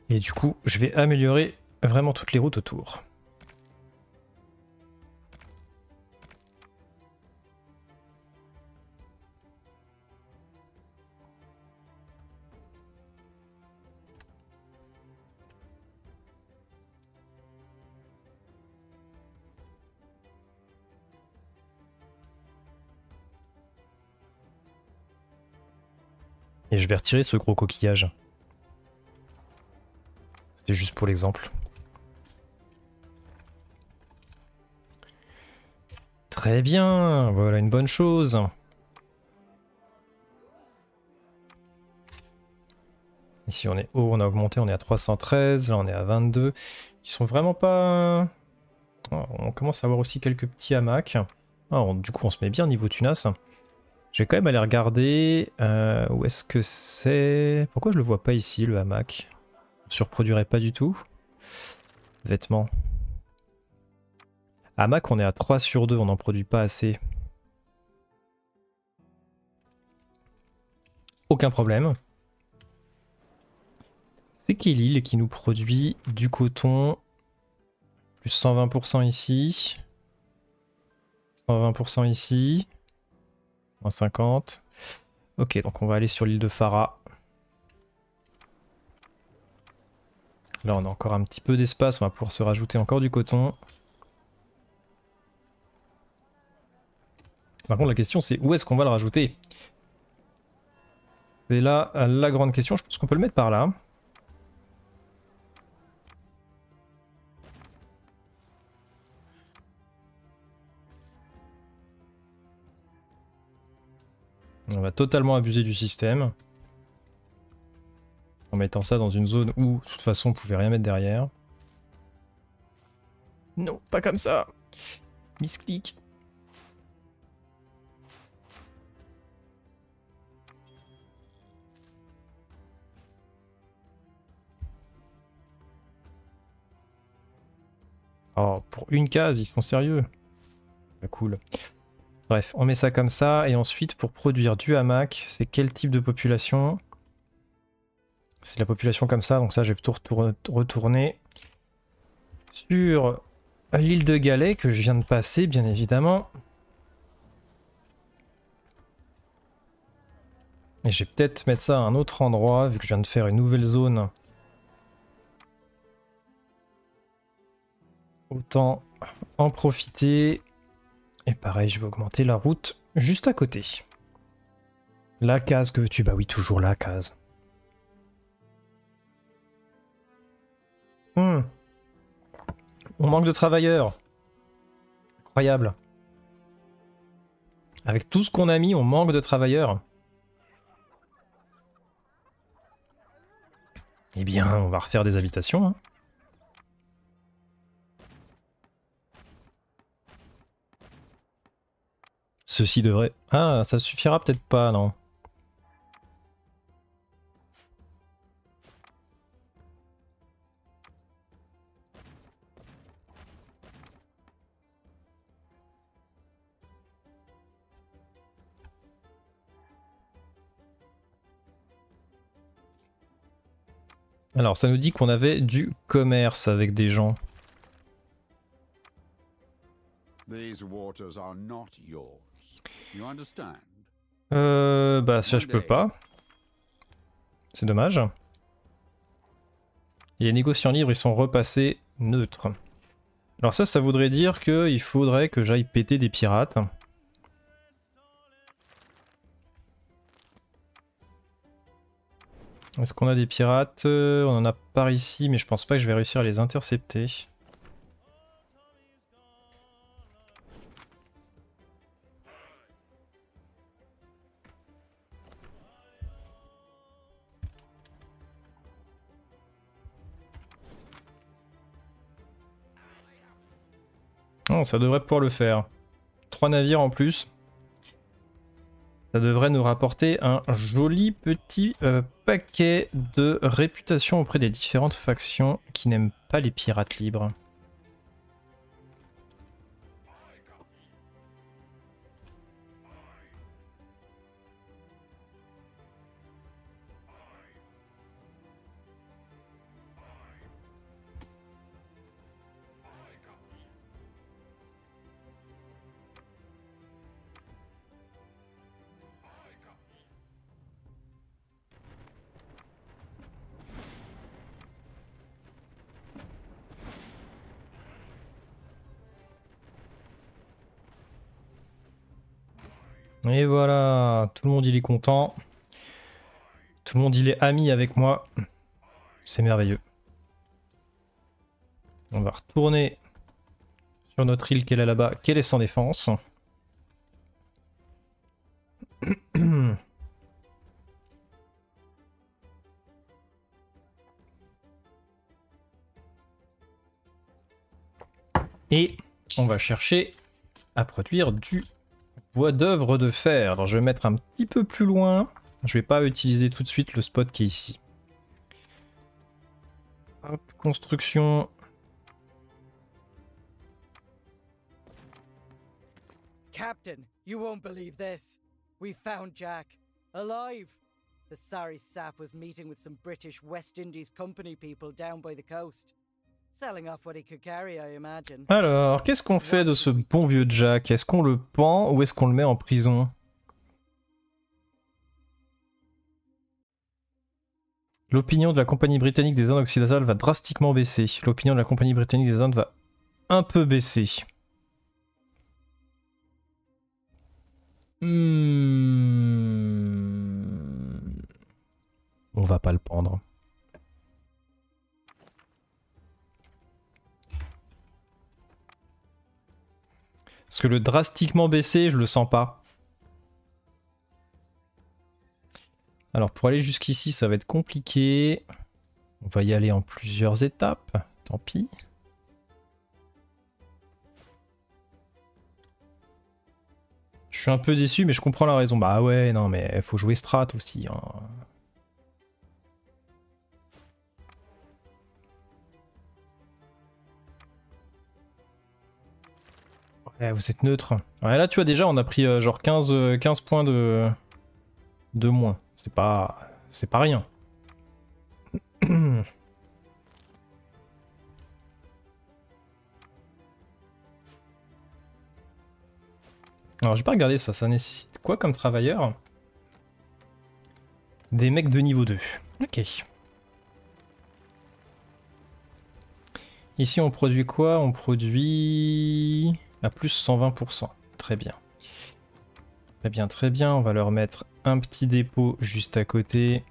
Et du coup, je vais améliorer vraiment toutes les routes autour. Et je vais retirer ce gros coquillage. C'était juste pour l'exemple. Très bien, voilà une bonne chose. Ici on est haut, on a augmenté, on est à 313, là on est à 22. Ils sont vraiment pas... Oh, on commence à avoir aussi quelques petits hamacs. Oh, du coup on se met bien niveau tunas. Je vais quand même aller regarder euh, où est-ce que c'est? Pourquoi je le vois pas ici, le hamac? On surproduirait pas du tout. Vêtements. Hamac, on est à 3 sur 2, on n'en produit pas assez. Aucun problème. C'est quelle île qui nous produit du coton Plus 120% ici? 120% ici. Moins 50. Ok, donc on va aller sur l'île de Farah. Là, on a encore un petit peu d'espace. On va pouvoir se rajouter encore du coton. Par contre, la question, c'est où est-ce qu'on va le rajouter? C'est là la grande question. Je pense qu'on peut le mettre par là. On va totalement abuser du système. En mettant ça dans une zone où, de toute façon, on pouvait rien mettre derrière. Non, pas comme ça Misclic Oh, pour une case, ils sont sérieux. Cool. Bref, on met ça comme ça. Et ensuite, pour produire du hamac, c'est quel type de population? C'est la population comme ça. Donc ça, je vais plutôt retourner sur l'île de Galais que je viens de passer, bien évidemment. Et je vais peut-être mettre ça à un autre endroit, vu que je viens de faire une nouvelle zone. Autant en profiter. Et pareil, je vais augmenter la route juste à côté. La case, que veux-tu Bah oui, toujours la case. Hmm. On manque de travailleurs. Incroyable. Avec tout ce qu'on a mis, on manque de travailleurs. Eh bien, on va refaire des habitations. Hein. Ceci devrait... Ah, ça suffira peut-être pas, non Alors, ça nous dit qu'on avait du commerce avec des gens. Euh, bah ça je peux pas. C'est dommage. Et les négociants libres, ils sont repassés neutres. Alors ça, ça voudrait dire qu'il faudrait que j'aille péter des pirates. Est-ce qu'on a des pirates? Euh, On en a par ici, mais je pense pas que je vais réussir à les intercepter. Ça devrait pouvoir le faire. Trois navires en plus. Ça devrait nous rapporter un joli petit euh, paquet de réputation auprès des différentes factions qui n'aiment pas les pirates libres. Et voilà, tout le monde il est content. Tout le monde il est ami avec moi. C'est merveilleux. On va retourner sur notre île qu'elle est là-bas, qu'elle est sans défense. Et on va chercher à produire du Bois d'œuvre de fer. Alors je vais mettre un petit peu plus loin. Je vais pas utiliser tout de suite le spot qui est ici. Hop, construction. Captain, you won't believe this. We found Jack, alive. The sorry sap was meeting with some British West Indies Company people down by the coast. Alors, qu'est-ce qu'on fait de ce bon vieux Jack? Est-ce qu'on le pend ou est-ce qu'on le met en prison? L'opinion de la compagnie britannique des Indes occidentales va drastiquement baisser. L'opinion de la compagnie britannique des Indes va un peu baisser. Hmm. On va pas le prendre. Parce que le drastiquement baissé, je le sens pas. Alors pour aller jusqu'ici, ça va être compliqué. On va y aller en plusieurs étapes. Tant pis. Je suis un peu déçu, mais je comprends la raison. Bah ouais, non, mais faut jouer strat aussi. Hein. Vous êtes neutre. Ouais, là, tu vois, déjà, on a pris euh, genre 15, euh, 15 points de, de moins. C'est pas, c'est pas rien. Alors, j'ai pas regardé ça. Ça nécessite quoi comme travailleur? Des mecs de niveau 2. Ok. Ici, on produit quoi? On produit à plus 120%. Très bien. Très bien, très bien. On va leur mettre un petit dépôt juste à côté.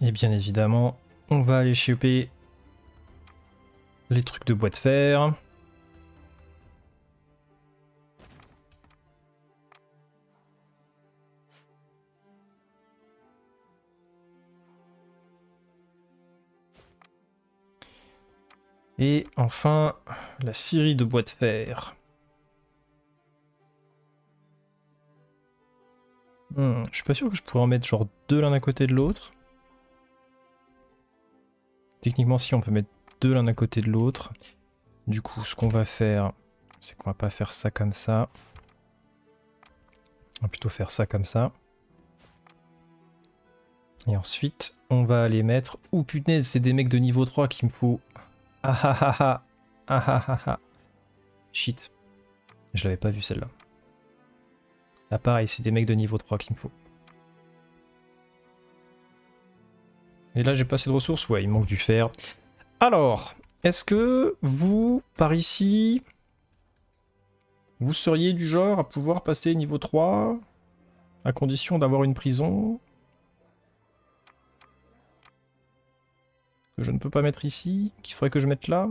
Et bien évidemment, on va aller choper les trucs de bois de fer. Et enfin, la scierie de bois de fer. Hmm, je suis pas sûr que je pourrais en mettre genre deux l'un à côté de l'autre. Techniquement, si on peut mettre deux l'un à côté de l'autre. Du coup, ce qu'on va faire, c'est qu'on va pas faire ça comme ça. On va plutôt faire ça comme ça. Et ensuite, on va aller mettre... Ouh punaise, c'est des mecs de niveau 3 qu'il me faut. Ah ah ah ah ah ah ah ah Shit. Je l'avais pas vu celle-là. Là pareil, c'est des mecs de niveau 3 qu'il me faut. Et là j'ai pas assez de ressources Ouais, il manque du fer. Alors, est-ce que vous, par ici, vous seriez du genre à pouvoir passer niveau 3 à condition d'avoir une prison? Que je ne peux pas mettre ici, qu'il faudrait que je mette là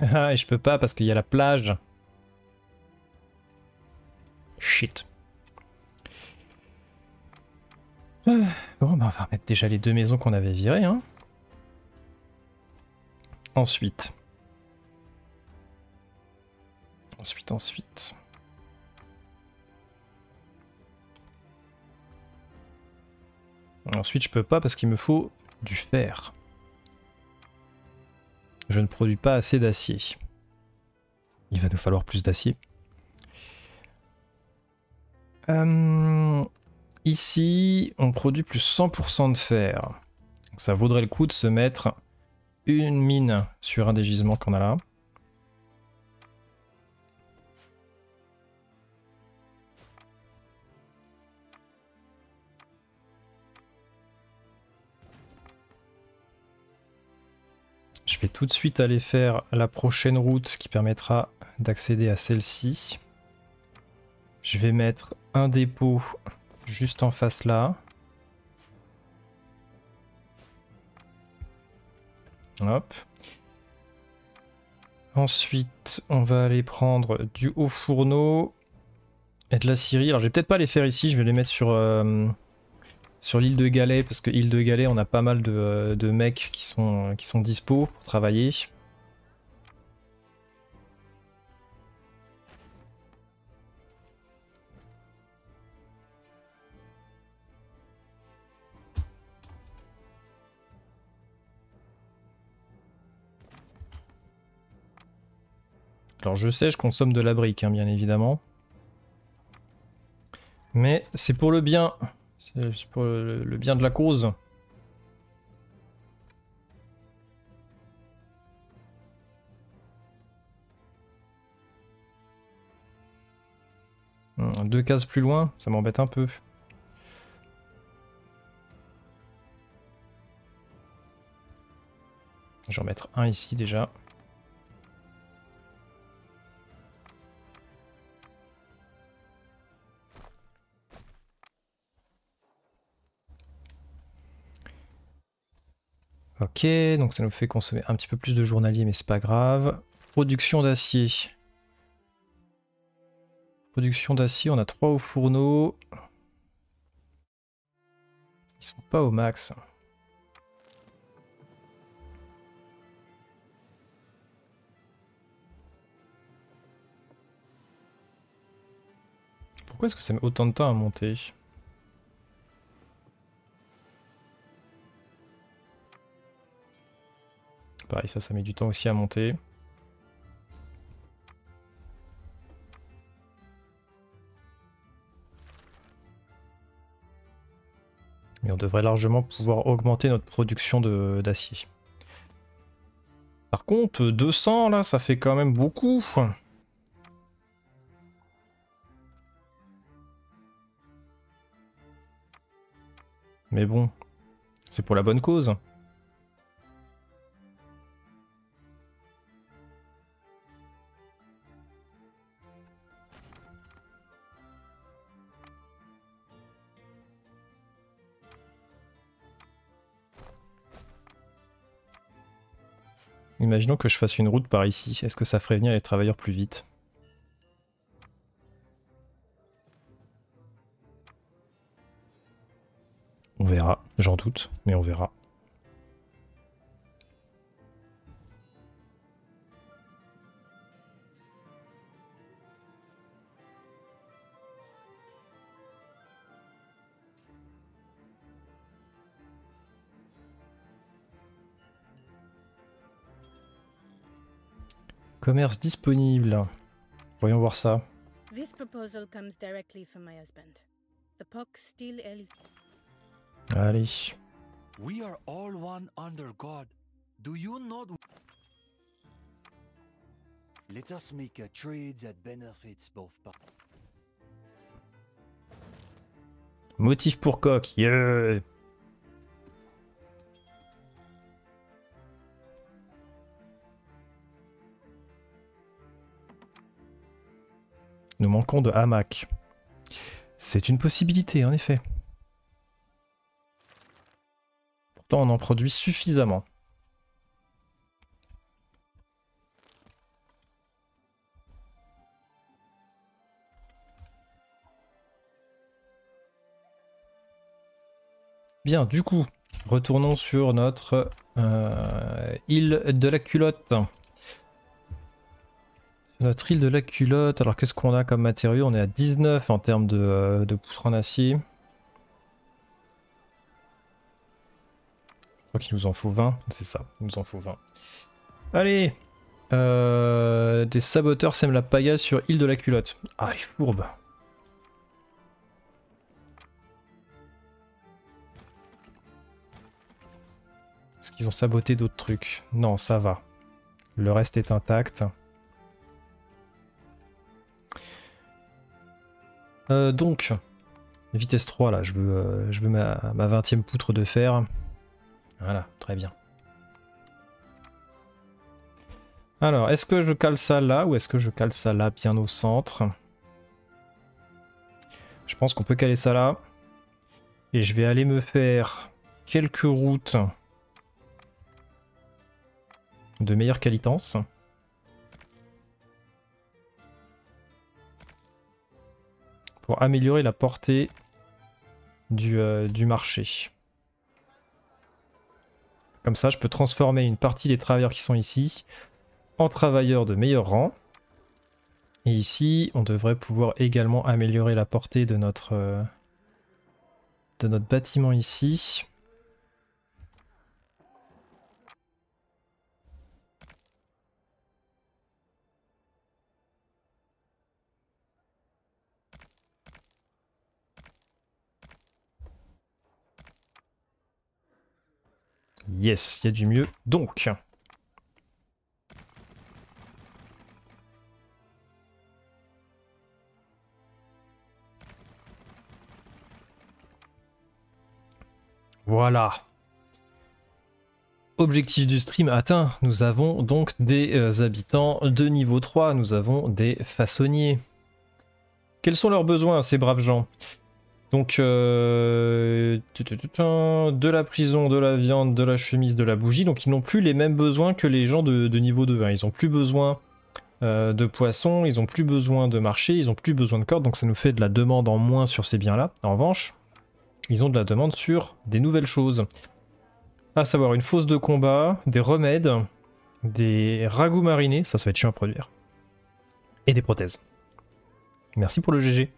Ah, et je peux pas parce qu'il y a la plage. Shit. Ah, bon, bah on va remettre déjà les deux maisons qu'on avait virées. Hein. Ensuite. Ensuite, ensuite. Ensuite, je peux pas parce qu'il me faut du fer. Je ne produis pas assez d'acier. Il va nous falloir plus d'acier. Euh, ici, on produit plus 100% de fer. Ça vaudrait le coup de se mettre une mine sur un des gisements qu'on a là. Je vais tout de suite aller faire la prochaine route qui permettra d'accéder à celle-ci. Je vais mettre un dépôt juste en face là. Hop. Ensuite, on va aller prendre du haut fourneau et de la scierie. Alors, je vais peut-être pas les faire ici, je vais les mettre sur, euh, sur l'île de Galais, parce que l'île de Galais, on a pas mal de, euh, mecs qui sont, qui sont dispo pour travailler. Alors je sais, je consomme de la brique, hein, bien évidemment. Mais c'est pour le bien. C'est pour le, bien de la cause. Hmm, deux cases plus loin, ça m'embête un peu. Je vais en mettre un ici déjà. Ok, donc ça nous fait consommer un petit peu plus de journalier, mais c'est pas grave. Production d'acier. Production d'acier, on a 3 au fourneau. Ils sont pas au max. Pourquoi est-ce que ça met autant de temps à monter? Pareil, ça, ça met du temps aussi à monter. Mais on devrait largement pouvoir augmenter notre production d'acier. Par contre, 200 là, ça fait quand même beaucoup. Mais bon, c'est pour la bonne cause. Imaginons que je fasse une route par ici. Est-ce que ça ferait venir les travailleurs plus vite? On verra, j'en doute, mais on verra. Commerce disponible. Voyons voir ça. This proposal comes directly from my husband. The Pox Steel Ale Allez. We are all one under God. Do you not Let us make a trade that benefits both parties. Motif pour coq, yeah Nous manquons de hamac. C'est une possibilité, en effet. Pourtant, on en produit suffisamment. Bien, du coup, retournons sur notre euh, île de la culotte. Notre île de la culotte, alors qu'est-ce qu'on a comme matériau? On est à 19 en termes de, euh, poutre en acier. Je crois qu'il nous en faut 20, c'est ça, il nous en faut 20. Allez euh, Des saboteurs sèment la paillasse sur île de la culotte. Ah, les fourbes Est-ce qu'ils ont saboté d'autres trucs? Non, ça va. Le reste est intact. Euh, donc, vitesse 3 là, je veux, euh, je veux ma, ma 20ème poutre de fer. Voilà, très bien. Alors, est-ce que je cale ça là ou est-ce que je cale ça là, bien au centre? Je pense qu'on peut caler ça là. Et je vais aller me faire quelques routes de meilleure qualitance. Améliorer la portée du, euh, du marché. Comme ça, je peux transformer une partie des travailleurs qui sont ici en travailleurs de meilleur rang. Et ici, on devrait pouvoir également améliorer la portée de notre, euh, de notre bâtiment ici. Yes, il y a du mieux. Donc. Voilà. Objectif du stream atteint. Nous avons donc des euh, habitants de niveau 3. Nous avons des façonniers. Quels sont leurs besoins, ces braves gens? Donc, euh, de la prison, de la viande, de la chemise, de la bougie. Donc, ils n'ont plus les mêmes besoins que les gens de, niveau 2. Hein. Ils n'ont plus besoin euh, de poissons, ils n'ont plus besoin de marché, ils n'ont plus besoin de cordes. Donc, ça nous fait de la demande en moins sur ces biens-là. En revanche, ils ont de la demande sur des nouvelles choses. À savoir une fosse de combat, des remèdes, des ragoûts marinés. Ça, ça va être chiant à produire. Et des prothèses. Merci pour le GG.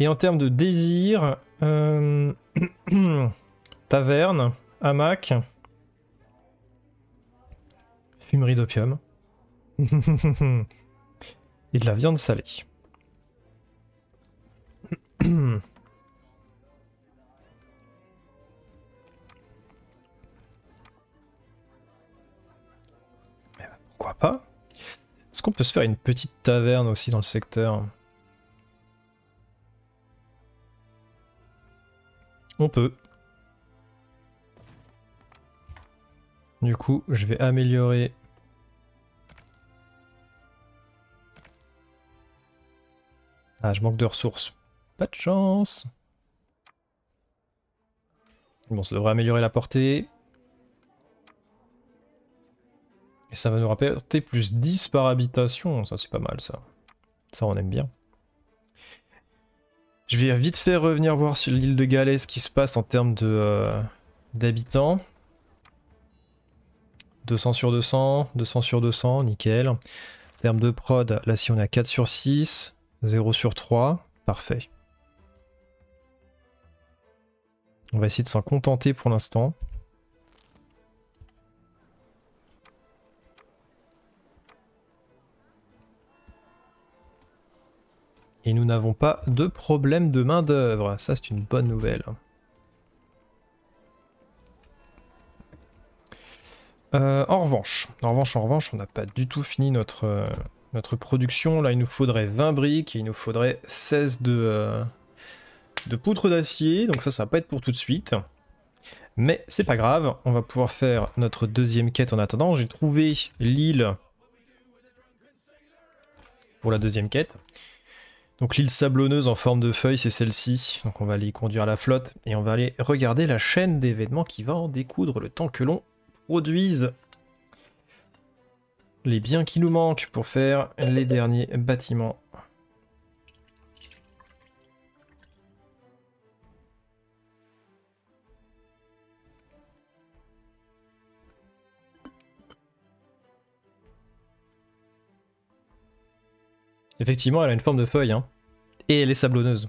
Et en termes de désir, euh, taverne, hamac, fumerie d'opium et de la viande salée. Eh ben, pourquoi pas? Est-ce qu'on peut se faire une petite taverne aussi dans le secteur? On peut. Du coup, je vais améliorer Ah, je manque de ressources. Pas de chance. Bon, ça devrait améliorer la portée. Et ça va nous rapporter plus 10 par habitation. Ça, c'est pas mal, ça. Ça, on aime bien. Je vais vite fait revenir voir sur l'île de Galais ce qui se passe en termes euh, d'habitants. 200 sur 200, 200 sur 200, nickel. En termes de prod, là si on à 4 sur 6, 0 sur 3, parfait. On va essayer de s'en contenter pour l'instant. Et nous n'avons pas de problème de main d'œuvre. Ça, c'est une bonne nouvelle. Euh, en revanche, en revanche, en revanche, on n'a pas du tout fini notre, euh, notre production. Là, il nous faudrait 20 briques et il nous faudrait 16 de, euh, de poutre d'acier. Donc ça, ça va pas être pour tout de suite. Mais c'est pas grave, on va pouvoir faire notre deuxième quête en attendant. J'ai trouvé l'île pour la deuxième quête. Donc l'île sablonneuse en forme de feuille, c'est celle-ci. Donc on va aller y conduire la flotte et on va aller regarder la chaîne d'événements qui va en découdre le temps que l'on produise les biens qui nous manquent pour faire les derniers bâtiments. Effectivement, elle a une forme de feuille, hein. Et elle est sablonneuse.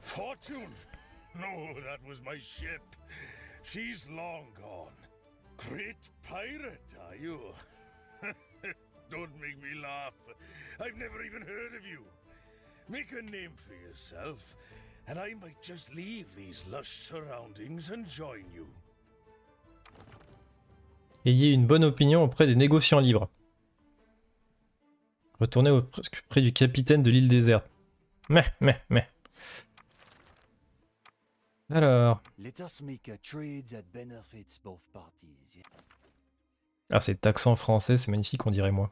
Fortune? No, that was my ship. She's long gone. Great pirate, are you? Don't make me laugh. I've never even heard of you. Make a name for yourself, and I might just leave these lush surroundings and join you. Ayez une bonne opinion auprès des négociants libres. Retournez auprès du capitaine de l'île déserte. Mais, mais, mais. Alors. Ah, c'est accent français, c'est magnifique, on dirait moi.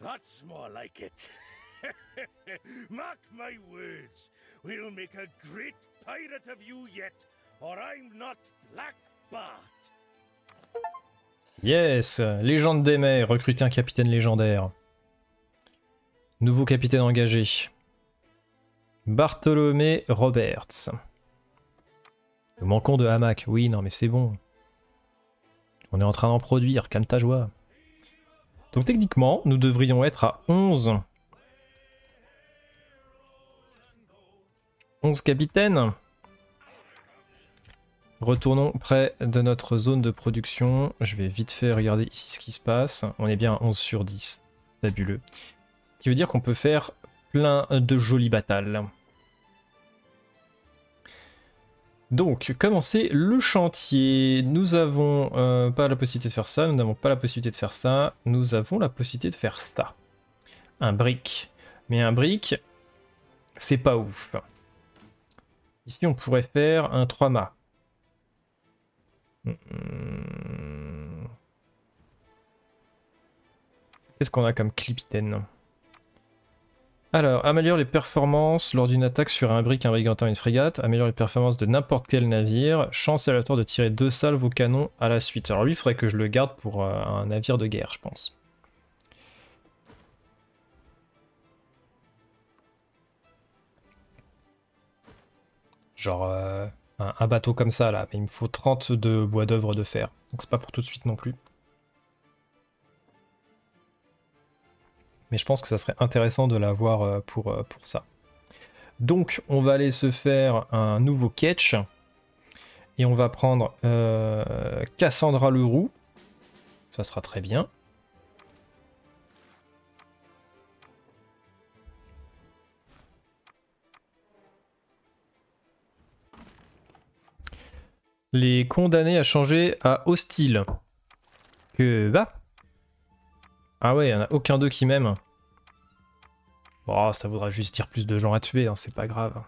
That's more like it. Mark my words, we'll make a great pirate of you yet, or I'm not Black Bart. Yes, légende des mers, recruter un capitaine légendaire. Nouveau capitaine engagé. Bartholomé Roberts. Nous manquons de hamac. Oui, non, mais c'est bon. On est en train d'en produire, calme ta joie. Donc techniquement, nous devrions être à 11 11 capitaines. Retournons près de notre zone de production. Je vais vite fait regarder ici ce qui se passe. On est bien à 11 sur 10. Fabuleux. Ce qui veut dire qu'on peut faire plein de jolies batailles. Donc, commencer le chantier? Nous avons euh, pas la possibilité de faire ça, nous n'avons pas la possibilité de faire ça, nous avons la possibilité de faire ça. Un brick. Mais un brick, c'est pas ouf. Ici, on pourrait faire un 3 mâts. Qu'est-ce qu'on a comme clipitaine? Alors, améliore les performances lors d'une attaque sur un brick, un brigantin une frégate. Améliore les performances de n'importe quel navire. Chance aléatoire de tirer deux salves au canon à la suite. Alors lui, il faudrait que je le garde pour euh, un navire de guerre, je pense. Genre euh, un, bateau comme ça là, mais il me faut 30 de bois d'œuvre de fer. Donc c'est pas pour tout de suite non plus. Mais je pense que ça serait intéressant de l'avoir euh, pour, euh, pour ça. Donc on va aller se faire un nouveau catch. Et on va prendre Cassandra Leroux. Ça sera très bien. Les condamnés à changer à hostile. Que va? Ah ouais, il en a aucun d'eux qui m'aime. Oh, ça voudra juste dire plus de gens à tuer, hein, c'est pas grave.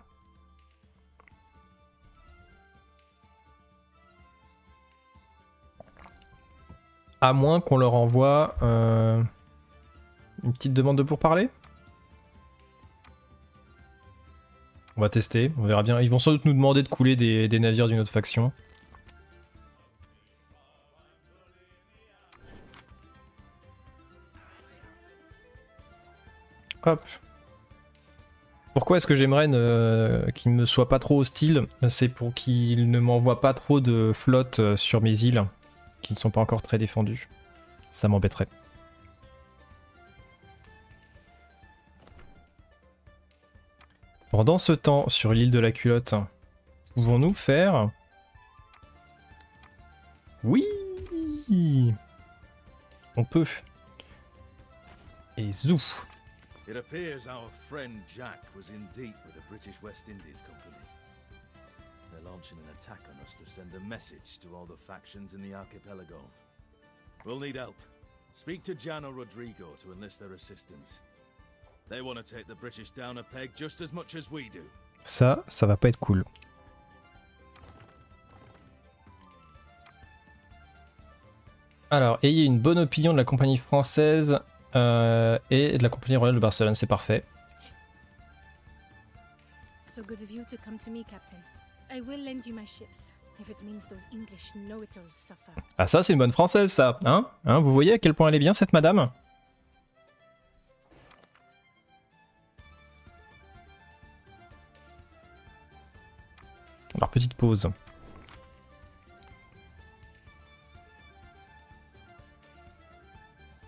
À moins qu'on leur envoie euh, une petite demande de pourparler. On va tester, on verra bien. Ils vont sans doute nous demander de couler des navires d'une autre faction. Hop. Pourquoi est-ce que j'aimerais ne- qu'il ne me soit pas trop hostile? C'est pour qu'il ne m'envoie pas trop de flotte euh, sur mes îles qui ne sont pas encore très défendues. Ça m'embêterait. Pendant ce temps, sur l'île de la culotte, pouvons-nous faire... Oui On peut. Et zouf It appears our friend Jack was in deep with the British West Indies Company. They're launching an attack on us to send a message to all the factions in the archipelago. We'll need help. Speak to Jan or Rodrigo to enlist their assistance. They want to take the British down a peg just as much as we do. Ça, ça va pas être cool. Alors, ayez une bonne opinion de la compagnie française euh, et de la compagnie royale de Barcelone, c'est parfait. So good of you to come to me, Captain. I will lend you my ships, if it means those English know-it-alls suffer. Ah ça, c'est une bonne française, ça, hein, hein Vous voyez à quel point elle est bien, cette madame? Alors, petite pause.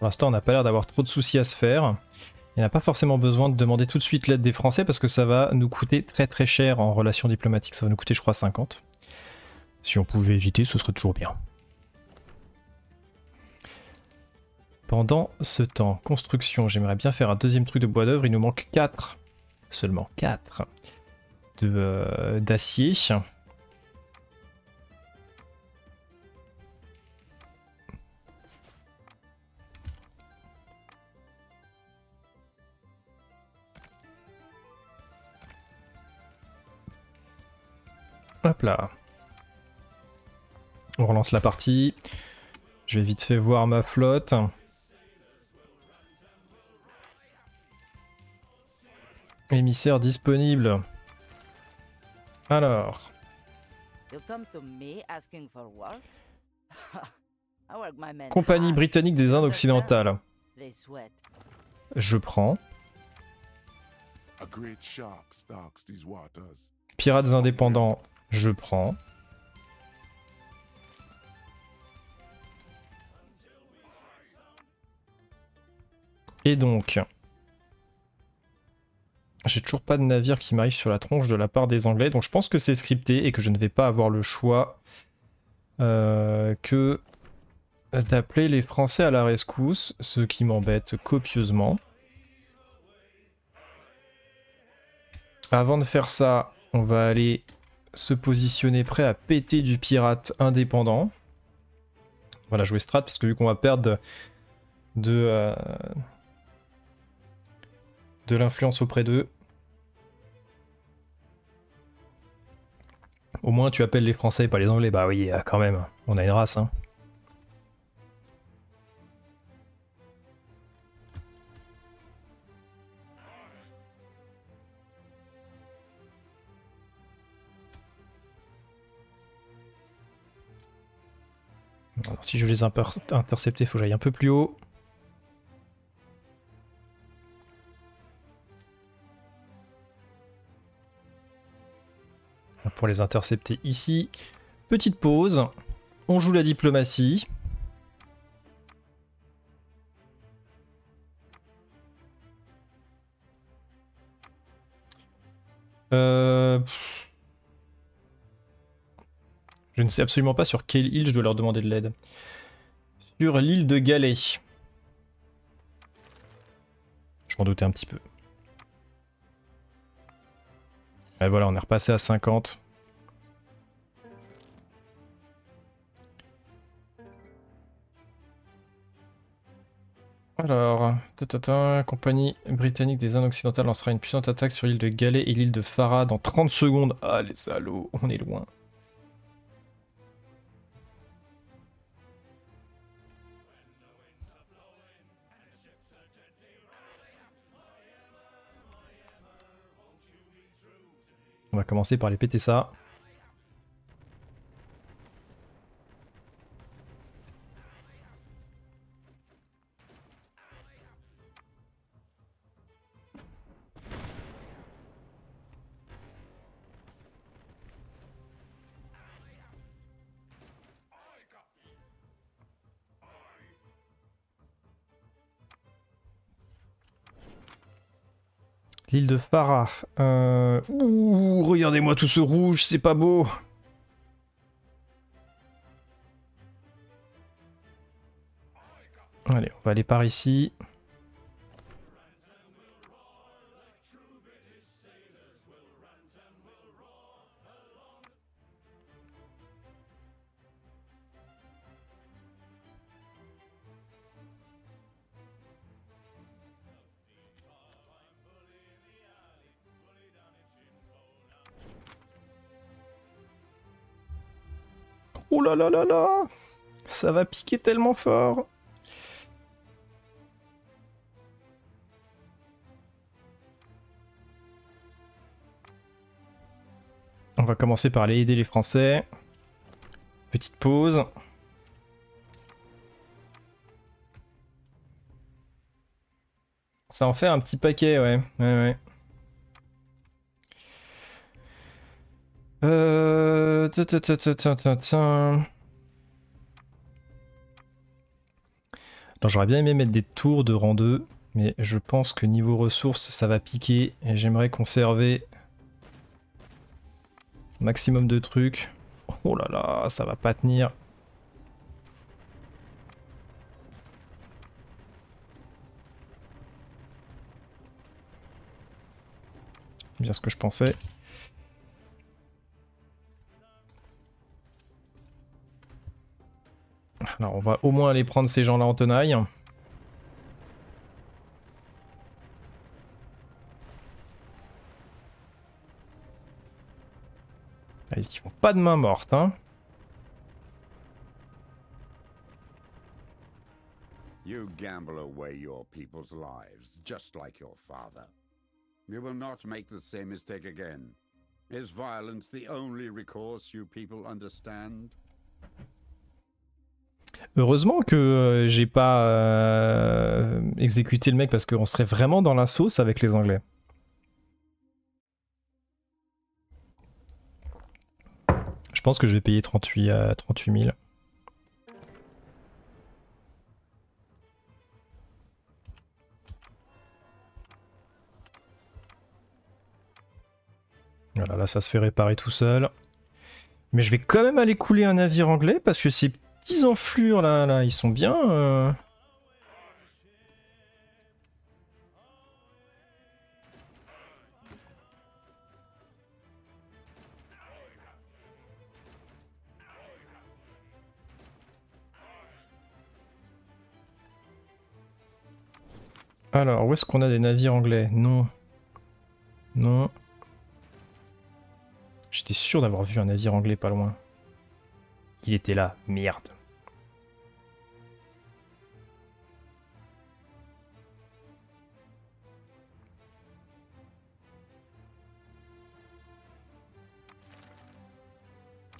Pour l'instant, on n'a pas l'air d'avoir trop de soucis à se faire. Il n'y a pas forcément besoin de demander tout de suite l'aide des Français parce que ça va nous coûter très très cher en relations diplomatiques. Ça va nous coûter, je crois, 50. Si on pouvait éviter, ce serait toujours bien. Pendant ce temps, construction, j'aimerais bien faire un deuxième truc de bois d'œuvre. Il nous manque 4, seulement 4 de, euh, Hop là. On relance la partie. Je vais vite fait voir ma flotte. Émissaire disponible. Alors, compagnie britannique des Indes occidentales. Je prends. A great shark stalks these waters. Pirates indépendants, je prends. Et donc, j'ai toujours pas de navire qui m'arrive sur la tronche de la part des Anglais, donc je pense que c'est scripté et que je ne vais pas avoir le choix euh, que d'appeler les Français à la rescousse, ce qui m'embête copieusement. Avant de faire ça, on va aller se positionner prêt à péter du pirate indépendant. Voilà, jouer strat, parce que vu qu'on va perdre de, de, euh, de l'influence auprès d'eux. Au moins, tu appelles les Français et pas les Anglais. Bah oui, euh, quand même, on a une race, hein. Si je les intercepter, il faut que j'aille un peu plus haut. pour les intercepter ici. Petite pause. On joue la diplomatie. Euh, Je ne sais absolument pas sur quelle île je dois leur demander de l'aide. Sur l'île de Galais. Je m'en doutais un petit peu. Et voilà, on est repassé à 50. Alors, compagnie britannique des Indes occidentales lancera une puissante attaque sur l'île de Galais et l'île de Farah dans 30 secondes. Ah les salauds, on est loin. On va commencer par les péter ça. L'île de Farah. Euh... Ouh, regardez-moi tout ce rouge, c'est pas beau. Allez, on va aller par ici. Oh là là là là Ça va piquer tellement fort On va commencer par aller aider les Français. Petite pause. Ça en fait un petit paquet, ouais. Ouais, ouais. Euh... Alors j'aurais bien aimé mettre des tours de rang 2, mais je pense que niveau ressources, ça va piquer et j'aimerais conserver maximum de trucs. Oh là là, ça va pas tenir. Bien ce que je pensais. Alors on va au moins aller prendre ces gens-là en tenaille. Ah, Ils font pas de main morte, hein. You gamble away your people's lives, just like your father. You will not make the same mistake again. Is violence the only recourse you people understand? Heureusement que euh, j'ai pas euh, exécuté le mec parce qu'on serait vraiment dans la sauce avec les Anglais. Je pense que je vais payer 38 à 38 000. Voilà, là ça se fait réparer tout seul. Mais je vais quand même aller couler un navire anglais parce que ces petits enflures là, là, ils sont bien. euh. Alors, où est-ce qu'on a des navires anglais? Non. Non. J'étais sûr d'avoir vu un navire anglais pas loin. Il était là, merde.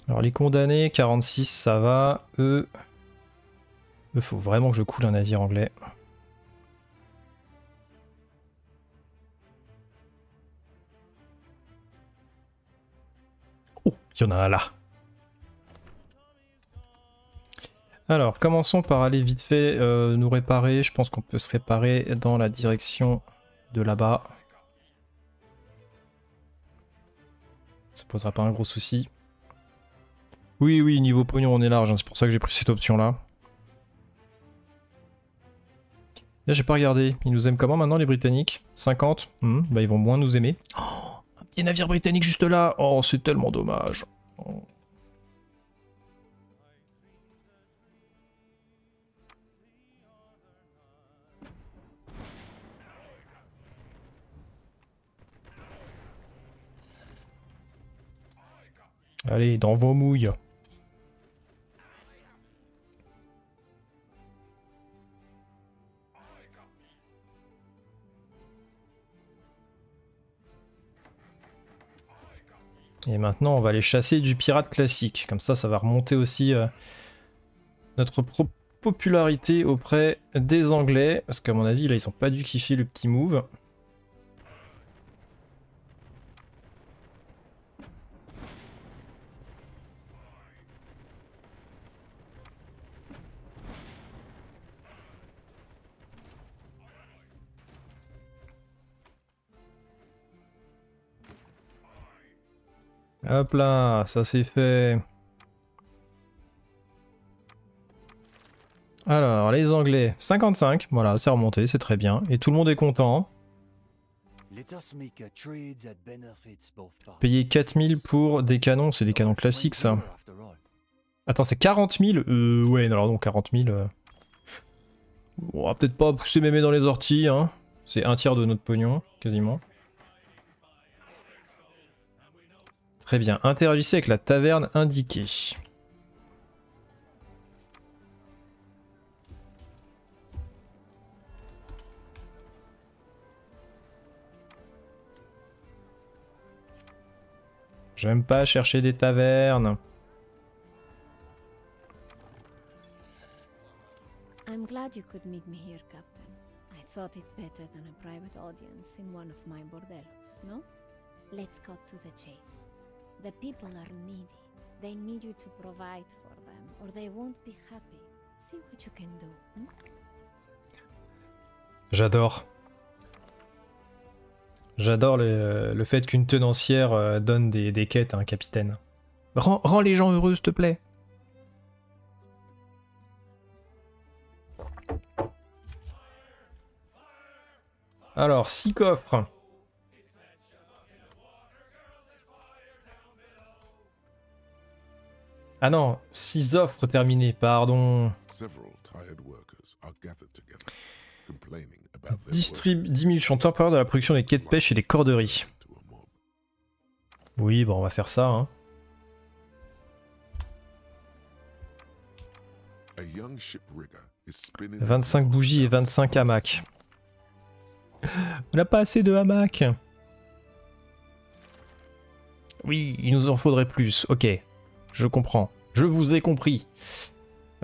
Alors les condamnés, 46 ça va. Eux... Eux faut vraiment que je coule un navire anglais. Il y en a un là. Alors, commençons par aller vite fait euh, nous réparer. Je pense qu'on peut se réparer dans la direction de là-bas. Ça posera pas un gros souci. Oui, oui, niveau pognon, on est large. hein, C'est pour ça que j'ai pris cette option-là. Là, j'ai pas regardé. Ils nous aiment comment maintenant, les Britanniques? 50 Hmm, Bah, ils vont moins nous aimer. Oh, un petit navire britannique juste là. Oh, c'est tellement dommage. Oh. Allez, dans vos mouilles. Et maintenant, on va aller chasser du pirate classique. Comme ça, ça va remonter aussi euh, notre popularité auprès des Anglais. Parce qu'à mon avis, là, ils sont pas dû kiffer le petit move. Hop là, ça c'est fait. Alors, les Anglais, 55, voilà, c'est remonté, c'est très bien. Et tout le monde est content. Payer 4000 pour des canons, c'est des canons classiques ça. Attends, c'est 40 000 Euh, ouais, non, alors donc 40 000. euh. On va peut-être pas pousser mémé dans les orties, hein. C'est un tiers de notre pognon, quasiment. Très bien, interagissez avec la taverne indiquée. J'aime pas chercher des tavernes. I'm glad you could meet me here, Captain. I thought it better than a private audience in one of my bordellos, no? Let's cut to the chase. The people are needy. They need you to provide for them, or they won't be happy. See what you can do. hmm? J'adore. J'adore le, fait qu'une tenancière euh, donne des, des quêtes à un capitaine. Rends, rends les gens heureux, s'il te plaît. Alors, six coffres. Ah non, six offres terminées, pardon. Distrib- diminution temporaire de la production des quais de pêche et des corderies. Oui, bon, on va faire ça. Hein. A young ship rigger is spinning 25 bougies et 25 hamacs. On n'a pas assez de hamacs. Oui, il nous en faudrait plus. Ok, je comprends. Je vous ai compris.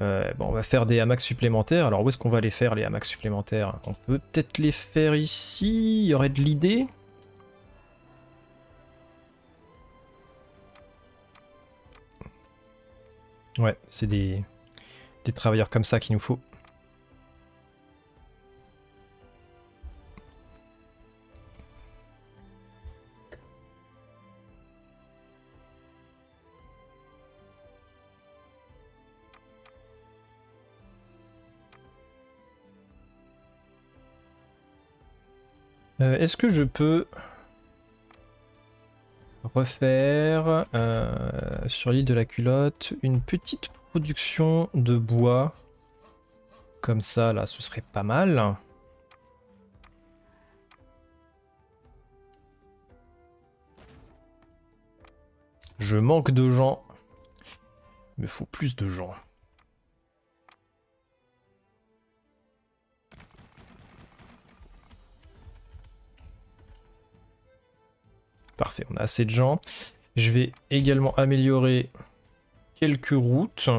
Euh, bon, on va faire des hamacs supplémentaires. Alors, où est-ce qu'on va les faire, les hamacs supplémentaires? On peut peut-être les faire ici. Il y aurait de l'idée. Ouais, c'est des, des travailleurs comme ça qu'il nous faut. Euh, Est-ce que je peux refaire euh, sur l'île de la culotte une petite production de bois comme ça là ce serait pas mal. Je manque de gens. Il me faut plus de gens Parfait, on a assez de gens. Je vais également améliorer quelques routes.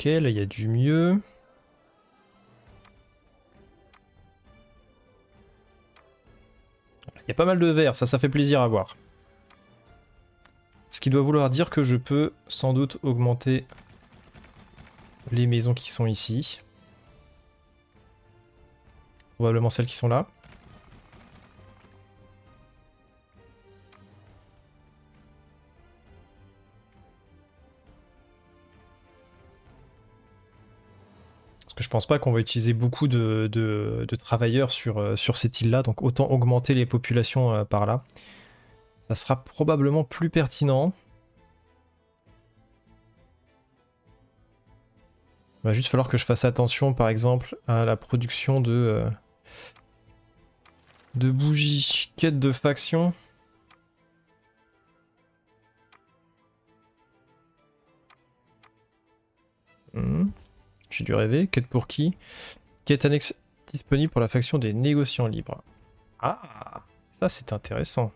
Ok, là il y a du mieux. Il y a pas mal de verre, ça, ça fait plaisir à voir. Ce qui doit vouloir dire que je peux sans doute augmenter les maisons qui sont ici. Probablement celles qui sont là. Pense pas qu'on va utiliser beaucoup de, travailleurs sur, euh, sur cette île-là, donc autant augmenter les populations euh, par là. Ça sera probablement plus pertinent. Il va juste falloir que je fasse attention, par exemple, à la production de, euh, de bougies. Quête de faction. Hmm. J'ai dû rêver. Quête pour qui? Quête annexe disponible pour la faction des négociants libres. Ah, ça c'est intéressant.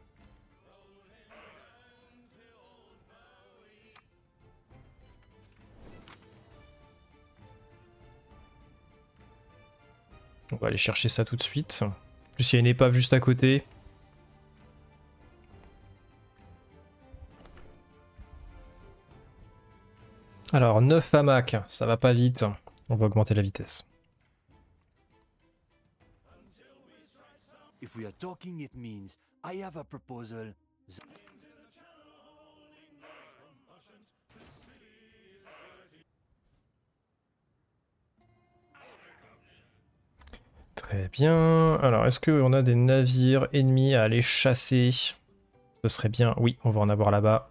On va aller chercher ça tout de suite. En plus, il y a une épave juste à côté. Alors, 9 hamacs, ça va pas vite. On va augmenter la vitesse. If we are talking, it means I have a proposal. Très bien. Alors, est-ce qu'on a des navires ennemis à aller chasser? Ce serait bien. Oui, on va en avoir là-bas.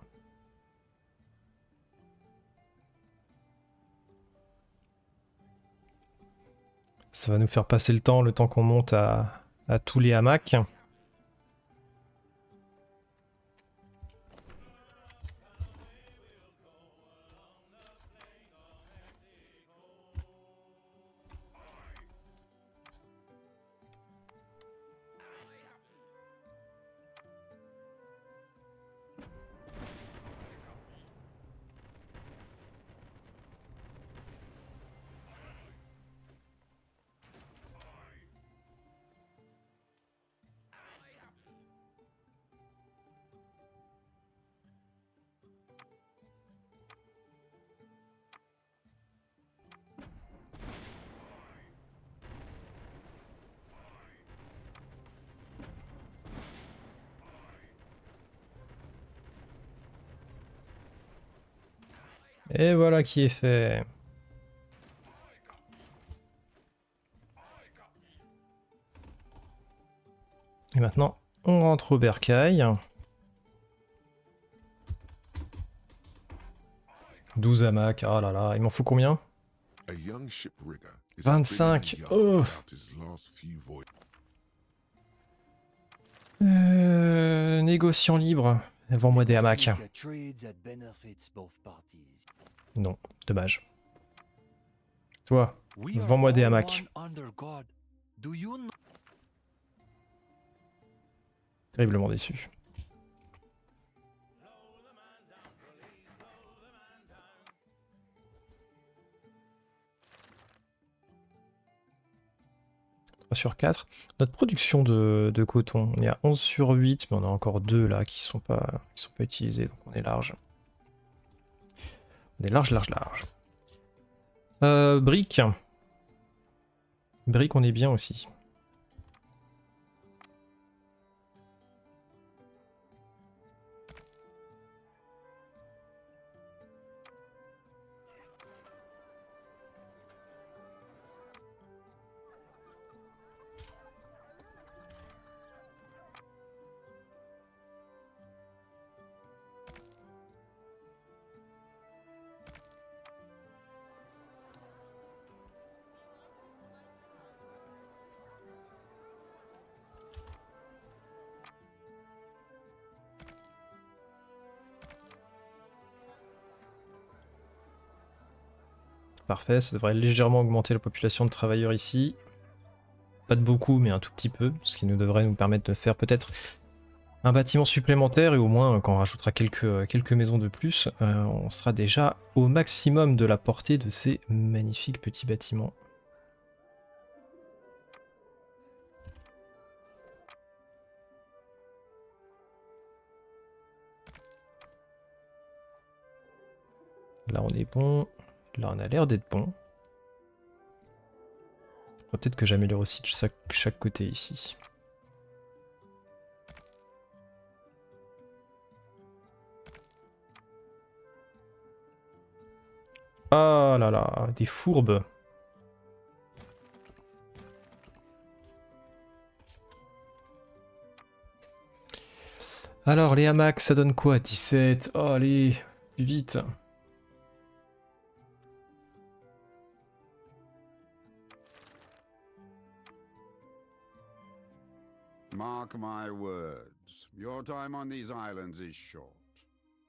Ça va nous faire passer le temps, le temps qu'on monte à, tous les hamacs. Qui est fait. Et maintenant, on rentre au bercail. 12 hamacs, oh là là, il m'en faut combien? A young shipwrigger is 25, spinning yarn oh. euh, Négociant libre, vends-moi des hamacs. Non, dommage. Toi, Vends-moi des hamacs. one under God. Do you know? terriblement déçu. sur 4. Notre production de, de coton, on est à 11 sur 8, mais on a encore deux là qui sont pas, qui sont pas utilisés, donc on est large. On est large, large, large. Euh, briques. Briques, on est bien aussi. Parfait, ça devrait légèrement augmenter la population de travailleurs ici. Pas de beaucoup, mais un tout petit peu, ce qui nous devrait nous permettre de faire peut-être un bâtiment supplémentaire et au moins quand on rajoutera quelques, quelques maisons de plus, euh, on sera déjà au maximum de la portée de ces magnifiques petits bâtiments. Là on est bon, là on a l'air d'être bon. Peut-être que j'améliore aussi chaque, côté ici. Ah là là, des fourbes. Alors, les hamacs, ça donne quoi 17 oh, Allez, vite. Mark my words. Your time on these islands is short.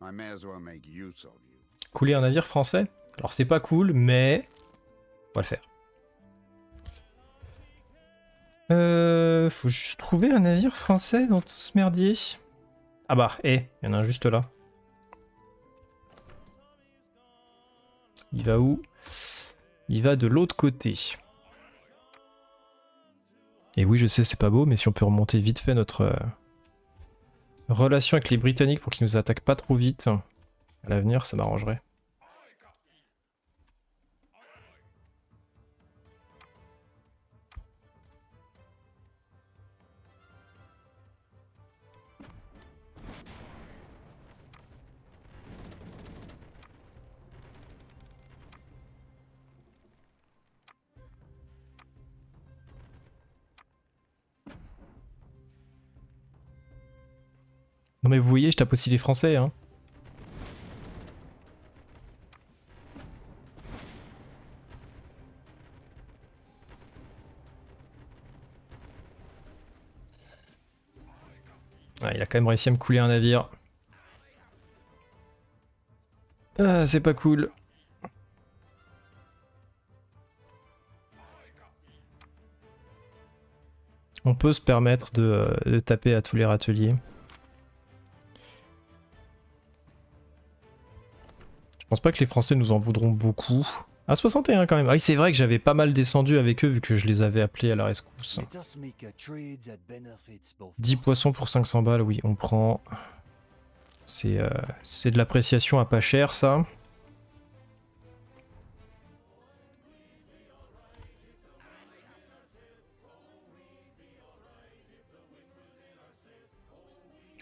I may as well make use of you. Couler un navire français? Alors c'est pas cool, mais... On va le faire. Euh, faut juste trouver un navire français dans tout ce merdier. Ah bah, hé, il y en a un juste là. Il va où? Il va de l'autre côté. Et oui, je sais, c'est pas beau, mais si on peut remonter vite fait notre euh, relation avec les Britanniques pour qu'ils nous attaquent pas trop vite, à l'avenir, ça m'arrangerait. Non mais vous voyez, je tape aussi les Français, hein. Ah, il a quand même réussi à me couler un navire. Ah, c'est pas cool. On peut se permettre de, euh, de taper à tous les râteliers. Pense pas que les Français nous en voudront beaucoup. À 61 quand même. Ah oui, c'est vrai que j'avais pas mal descendu avec eux vu que je les avais appelés à la rescousse. 10 poissons pour 500 balles, oui, on prend. C'est euh, c'est de l'appréciation à pas cher, ça.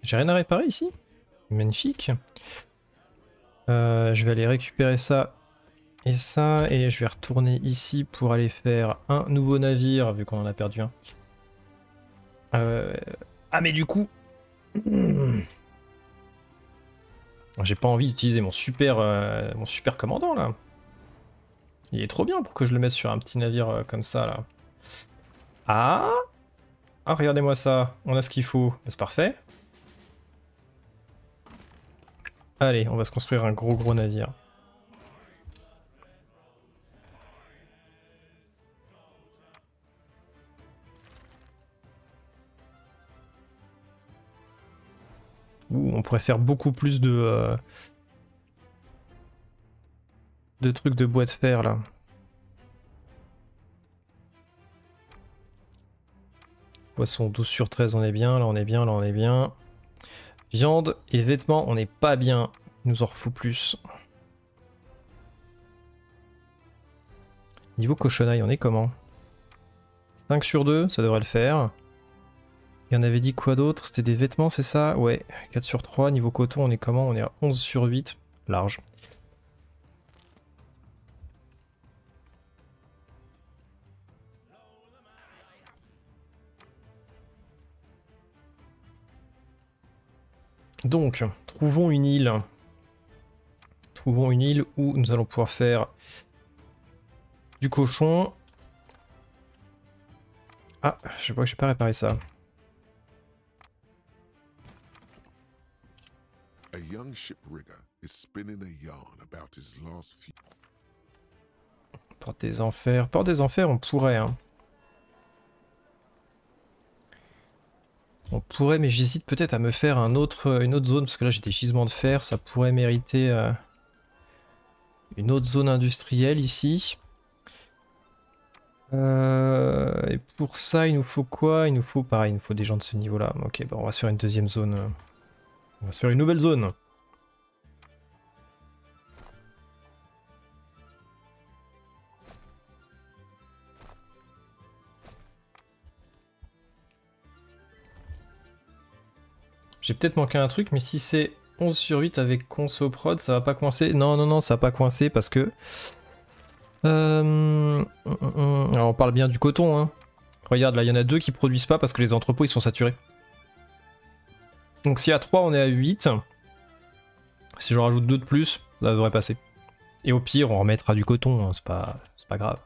J'ai rien à réparer ici? Magnifique. Euh, je vais aller récupérer ça et ça, et je vais retourner ici pour aller faire un nouveau navire, vu qu'on en a perdu un. Euh, ah mais du coup... J'ai pas envie d'utiliser mon super, euh, mon super commandant là. Il est trop bien pour que je le mette sur un petit navire comme ça là. Ah Ah regardez-moi ça, on a ce qu'il faut, c'est parfait. Allez, on va se construire un gros gros navire. Ouh, on pourrait faire beaucoup plus de... Euh, de trucs de bois de fer là. Poisson 12 sur 13, on est bien, là on est bien, là on est bien. Viande et vêtements, on n'est pas bien. Il nous en refout plus. Niveau cochonaille, on est comment? 5 sur 2, ça devrait le faire. Et on avait dit quoi d'autre? C'était des vêtements, c'est ça? Ouais, 4 sur 3. Niveau coton, on est comment? On est à 11 sur 8. Large. Donc, trouvons une île. Trouvons une île où nous allons pouvoir faire du cochon. Ah, je vois que j'ai pas réparé ça. A young shipwrigger is spinning a yarn about his last few. Porte des enfers. Porte des enfers, on pourrait. Hein. On pourrait, mais j'hésite peut-être à me faire autre, une autre zone, parce que là j'ai des gisements de fer, ça pourrait mériter euh, une autre zone industrielle ici. Euh, et pour ça, il nous faut quoi? Il nous faut, pareil, il nous faut des gens de ce niveau-là. Ok, bah on va se faire une deuxième zone. On va se faire une nouvelle zone. J'ai peut-être manqué un truc, mais si c'est 11 sur 8 avec conso prod, ça va pas coincer Non, non, non, ça va pas coincer parce que... Euh... Alors on parle bien du coton, hein. Regarde, là, il y en a deux qui produisent pas parce que les entrepôts, ils sont saturés. Donc si à 3, on est à 8. Si j'en rajoute 2 de plus, ça devrait passer. Et au pire, on remettra du coton, hein, c'est pas, pas grave.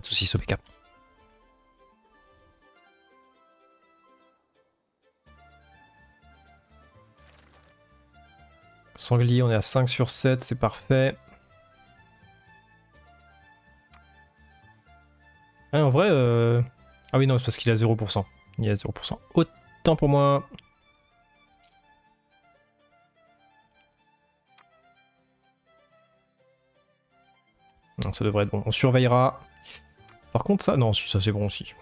Pas de soucis, Sobeka. Sanglier, on est à 5 sur 7, c'est parfait. Ah, en vrai, euh... ah oui, non, c'est parce qu'il est à 0%. Il est à 0%. Autant pour moi. Ça devrait être bon. On surveillera. Par contre, ça, non, ça c'est bon aussi.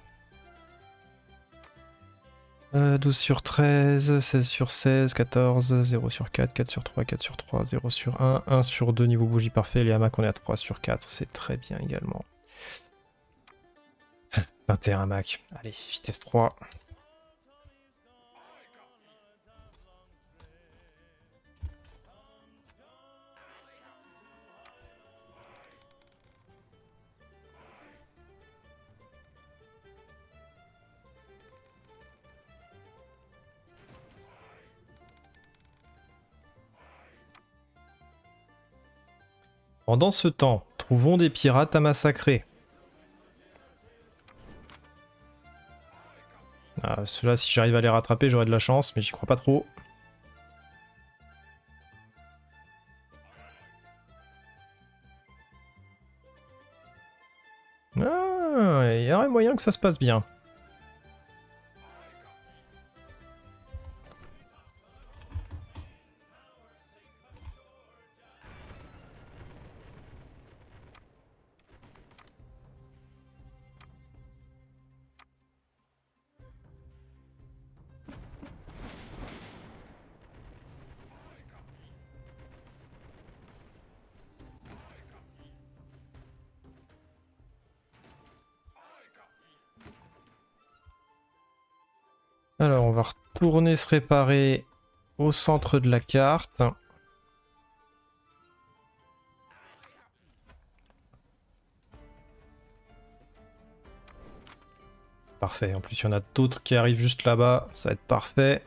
12 sur 13, 16 sur 16, 14, 0 sur 4, 4 sur 3, 4 sur 3, 0 sur 1, 1 sur 2, niveau bougie parfait. Les hamacs, on est à 3 sur 4, c'est très bien également. 21 hamacs, allez, vitesse 3. Pendant ce temps, trouvons des pirates à massacrer. Ah, Ceux-là, si j'arrive à les rattraper, j'aurai de la chance, mais j'y crois pas trop. Ah, il y aurait moyen que ça se passe bien. Se réparer au centre de la carte. Parfait, en plus il y en a d'autres qui arrivent juste là-bas, ça va être parfait.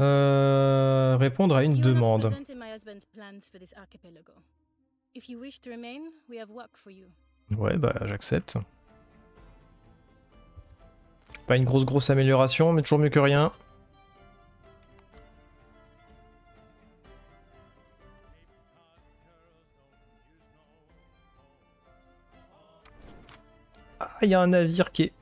Euh, répondre à une demande. presented my husband's Pas une grosse grosse amélioration, mais toujours mieux que rien. Ah, il y a un navire qui est...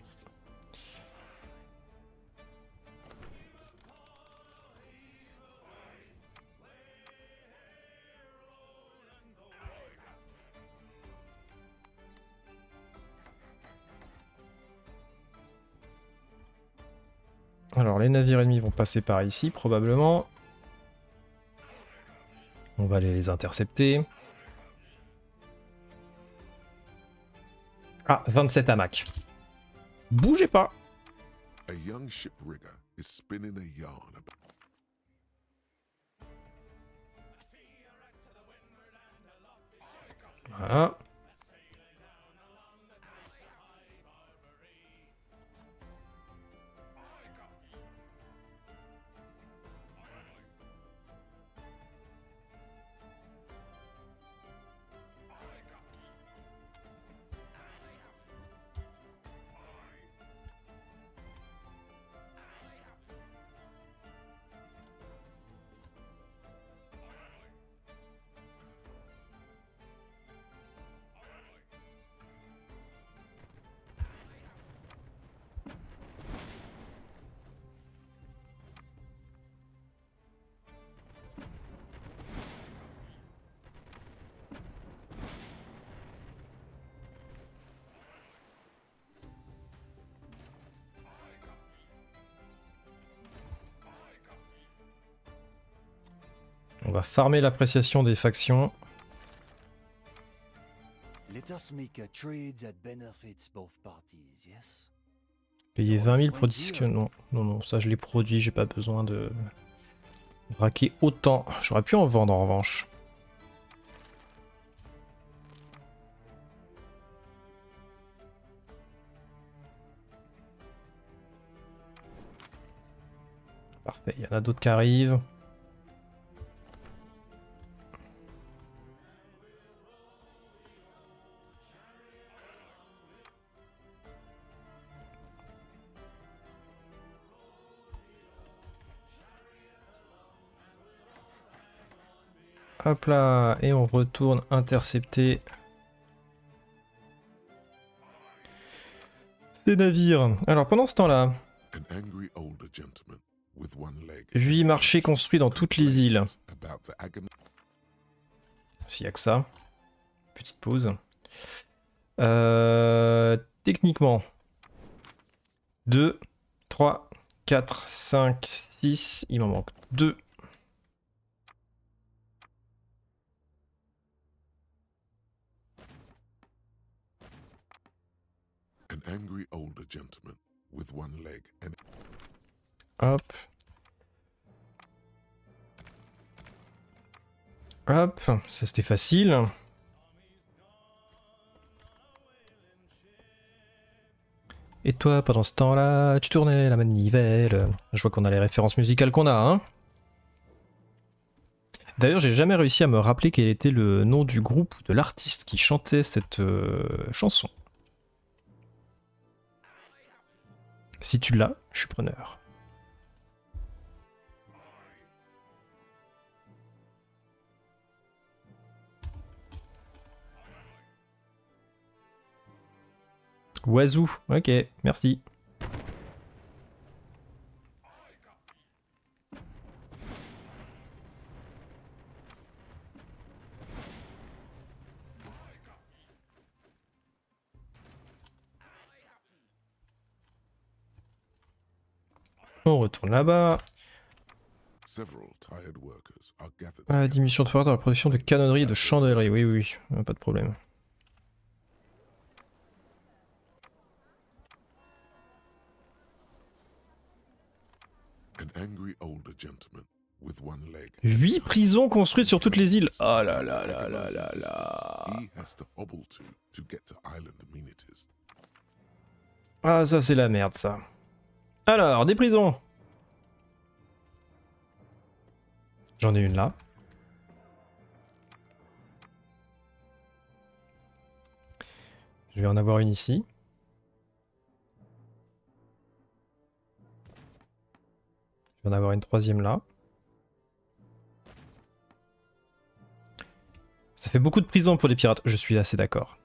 les navires ennemis vont passer par ici probablement. On va aller les intercepter. Ah, 27 hamacs. Bougez pas. A va farmer l'appréciation des factions. Let us make a trade that benefits both parties, yes? Payer 20 000 pour disque Non, non, non, ça je l'ai produit, j'ai pas besoin de braquer autant. J'aurais pu en vendre en revanche. Parfait, il y en a d'autres qui arrivent. Hop là, et on retourne intercepter ces navires. Alors pendant ce temps-là. 8 marchés construits dans toutes les îles. S'il y a que ça. Petite pause. Euh, techniquement, 2, 3, 4, 5, 6. Il m'en manque 2. Angry older gentleman with one leg and Hop. Hop, ça c'était facile. Et toi, pendant ce temps-là, tu tournais la manivelle. Je vois qu'on a les références musicales qu'on a, hein D'ailleurs, j'ai jamais réussi à me rappeler quel était le nom du groupe ou de l'artiste qui chantait cette euh, chanson. Si tu l'as, je suis preneur. Oiseau, ok, merci. On retourne là-bas. Ah, diminution de faveur dans la production de canonnerie et de chandeliers. Oui, oui, oui, pas de problème. An angry older gentleman with one leg. 8 prisons construites sur toutes les îles. Oh là là là là là là. Ah, ça c'est la merde, ça. Alors, des prisons. J'en ai une là. Je vais en avoir une ici. Je vais en avoir une troisième là. Ça fait beaucoup de prisons pour les pirates, je suis assez d'accord.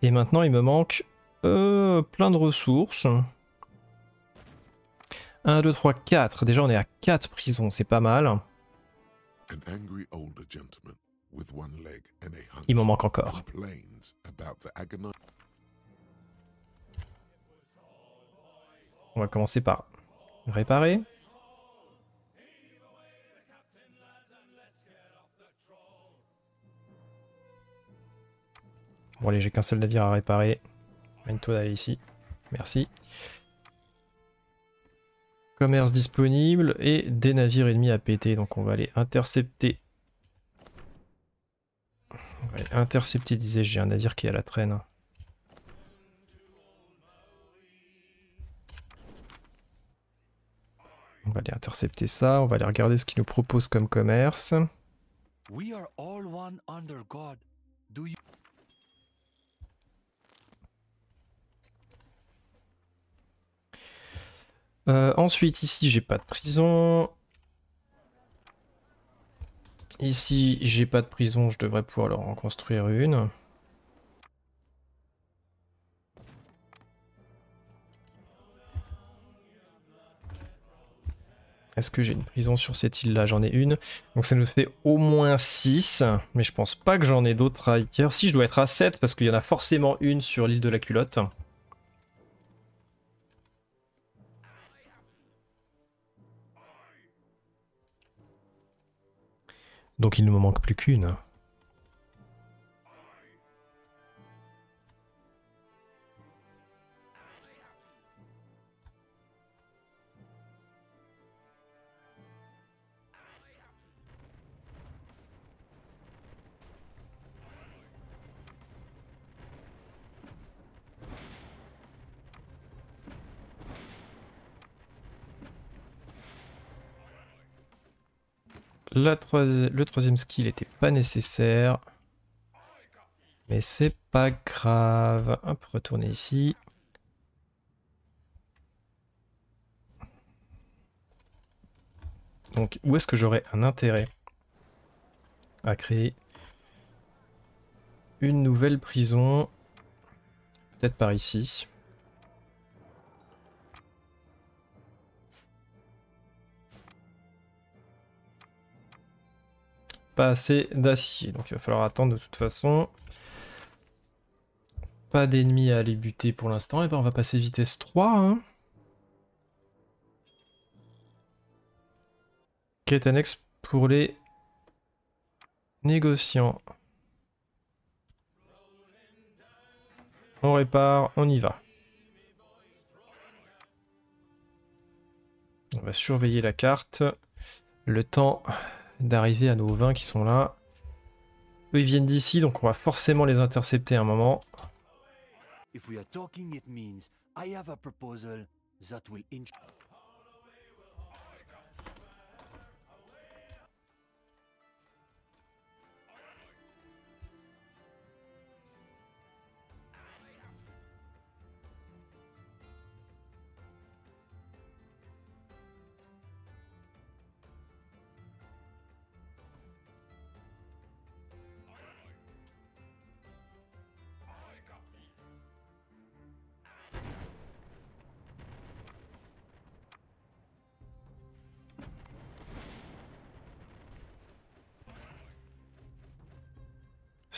Et maintenant, il me manque euh, plein de ressources. 1, 2, 3, 4. Déjà, on est à 4 prisons, c'est pas mal. Il m'en manque encore. On va commencer par réparer. Bon allez, j'ai qu'un seul navire à réparer. Mène-toi d'aller ici. Merci. Commerce disponible et des navires ennemis à péter. Donc on va aller intercepter. On va aller intercepter, disais-je, j'ai un navire qui est à la traîne. On va aller intercepter ça, on va aller regarder ce qu'ils nous proposent comme commerce. We are all one under God. Do you Euh, ensuite, ici, j'ai pas de prison. Ici, j'ai pas de prison, je devrais pouvoir leur en construire une. Est-ce que j'ai une prison sur cette île-là? J'en ai une. Donc ça nous fait au moins 6. Mais je pense pas que j'en ai d'autres ailleurs. Si, je dois être à 7 parce qu'il y en a forcément une sur l'île de la culotte. Donc il ne me manque plus qu'une. Le troisième skill était pas nécessaire. Mais c'est pas grave. Hop, retourner ici. Donc, où est-ce que j'aurais un intérêt à créer une nouvelle prison? Peut-être par ici. Pas assez d'acier, donc il va falloir attendre de toute façon. Pas d'ennemis à aller buter pour l'instant, et ben on va passer vitesse 3. Hein. Quête annexe pour les négociants. On répare, on y va. On va surveiller la carte. Le temps d'arriver à nos 20 qui sont là. Eux, ils viennent d'ici, donc on va forcément les intercepter à un moment. If we are talking, it means I have a proposal that will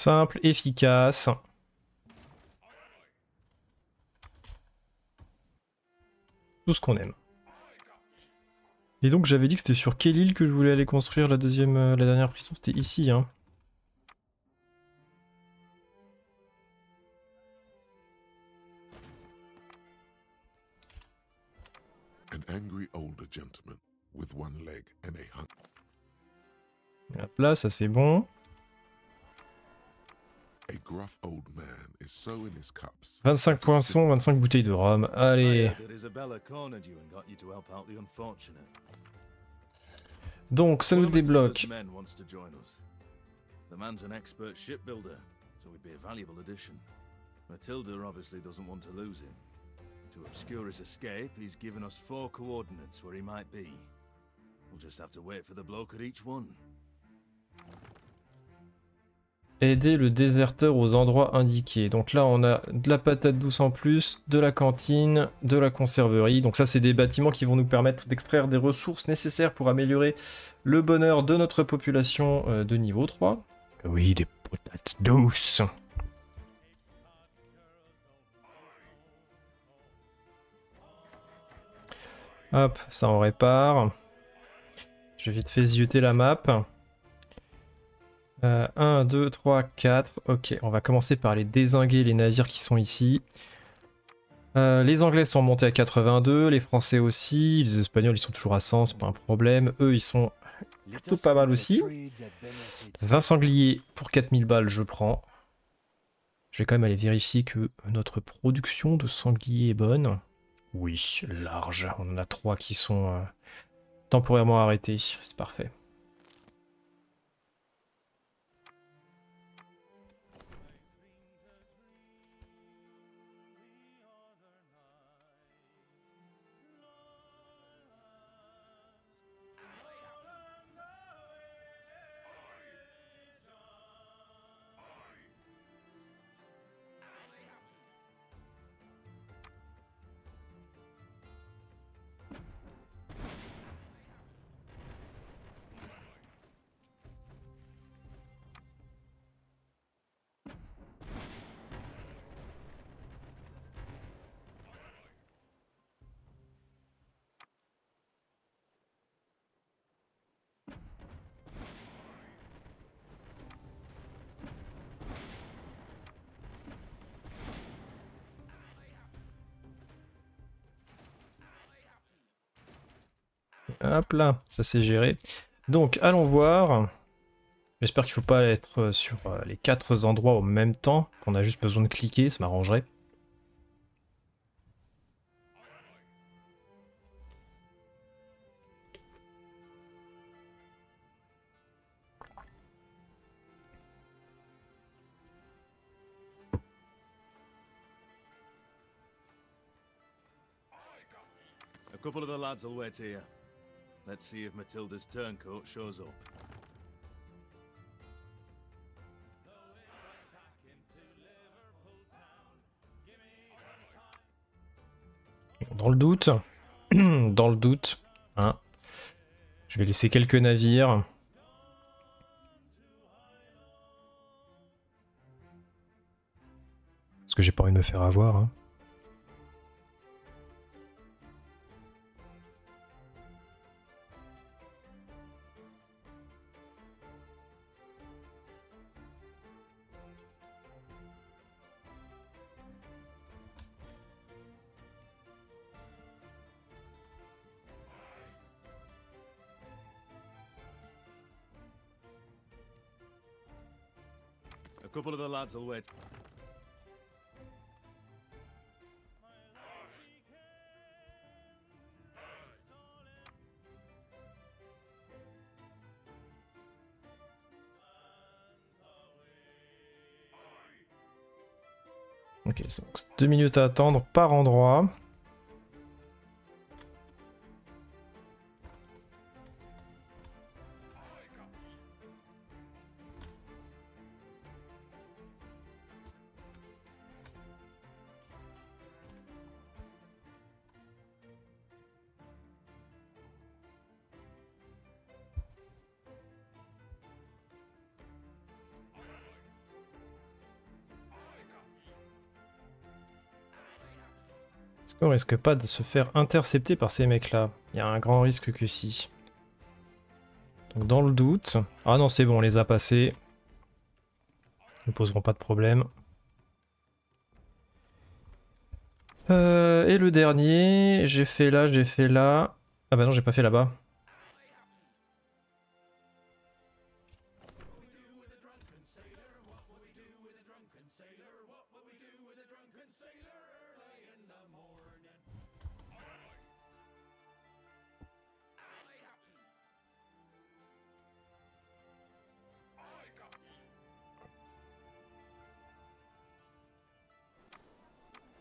Simple, efficace. Tout ce qu'on aime. Et donc j'avais dit que c'était sur quelle île que je voulais aller construire la deuxième, euh, la dernière prison, c'était ici. Hein. An angry older gentleman with one leg and a. Hop là, ça c'est bon. 25 poinçons, 25 bouteilles de rhum. Allez. Uh, that Isabella cornered you and got you to help out the unfortunate. Donc ça nous débloque. men wants to join us. The man's an expert shipbuilder, so he'd be a valuable addition. Matilda obviously doesn't want to lose him. To obscure his escape, he's given us four coordinates where he might be. We'll just have to wait for the bloke at each one. Aider le déserteur aux endroits indiqués. Donc là, on a de la patate douce en plus, de la cantine, de la conserverie. Donc ça, c'est des bâtiments qui vont nous permettre d'extraire des ressources nécessaires pour améliorer le bonheur de notre population euh, de niveau 3. Oui, des patates douces. Hop, ça on répare. Je vais vite fait zioter la map. Euh, 1, 2, 3, 4. Ok, on va commencer par les désinguer les navires qui sont ici. Euh, les Anglais sont montés à 82, les Français aussi, les Espagnols ils sont toujours à 100, c'est pas un problème. Eux ils sont plutôt pas mal aussi. 20 sangliers pour 4000 balles, je prends. Je vais quand même aller vérifier que notre production de sangliers est bonne. Oui, large. On en a 3 qui sont euh, temporairement arrêtés, c'est parfait. Hop là, ça s'est géré. Donc, allons voir. J'espère qu'il ne faut pas être sur euh, les quatre endroits au même temps, qu'on a juste besoin de cliquer, ça m'arrangerait. Let's see if Matilda's turncoat shows up. Dans le doute, dans le doute, hein, je vais laisser quelques navires. Parce que j'ai pas envie de me faire avoir. Hein. Donc deux minutes à attendre par endroit. Qu'on risque pas de se faire intercepter par ces mecs-là? Il y a un grand risque que si. Donc dans le doute... Ah non, c'est bon, on les a passés. Ils ne poseront pas de problème. Euh, et le dernier, j'ai fait là, j'ai fait là. Ah bah non, j'ai pas fait là-bas.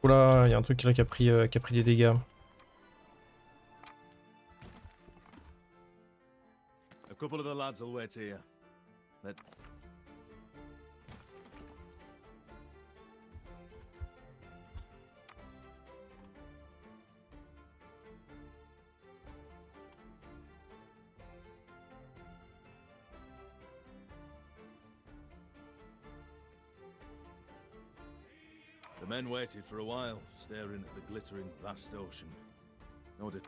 Il y a un truc là qui a pris, euh, qui a pris des dégâts. Couple of lads will wait here. Men waited for a while, staring at the glittering vast ocean. Nor did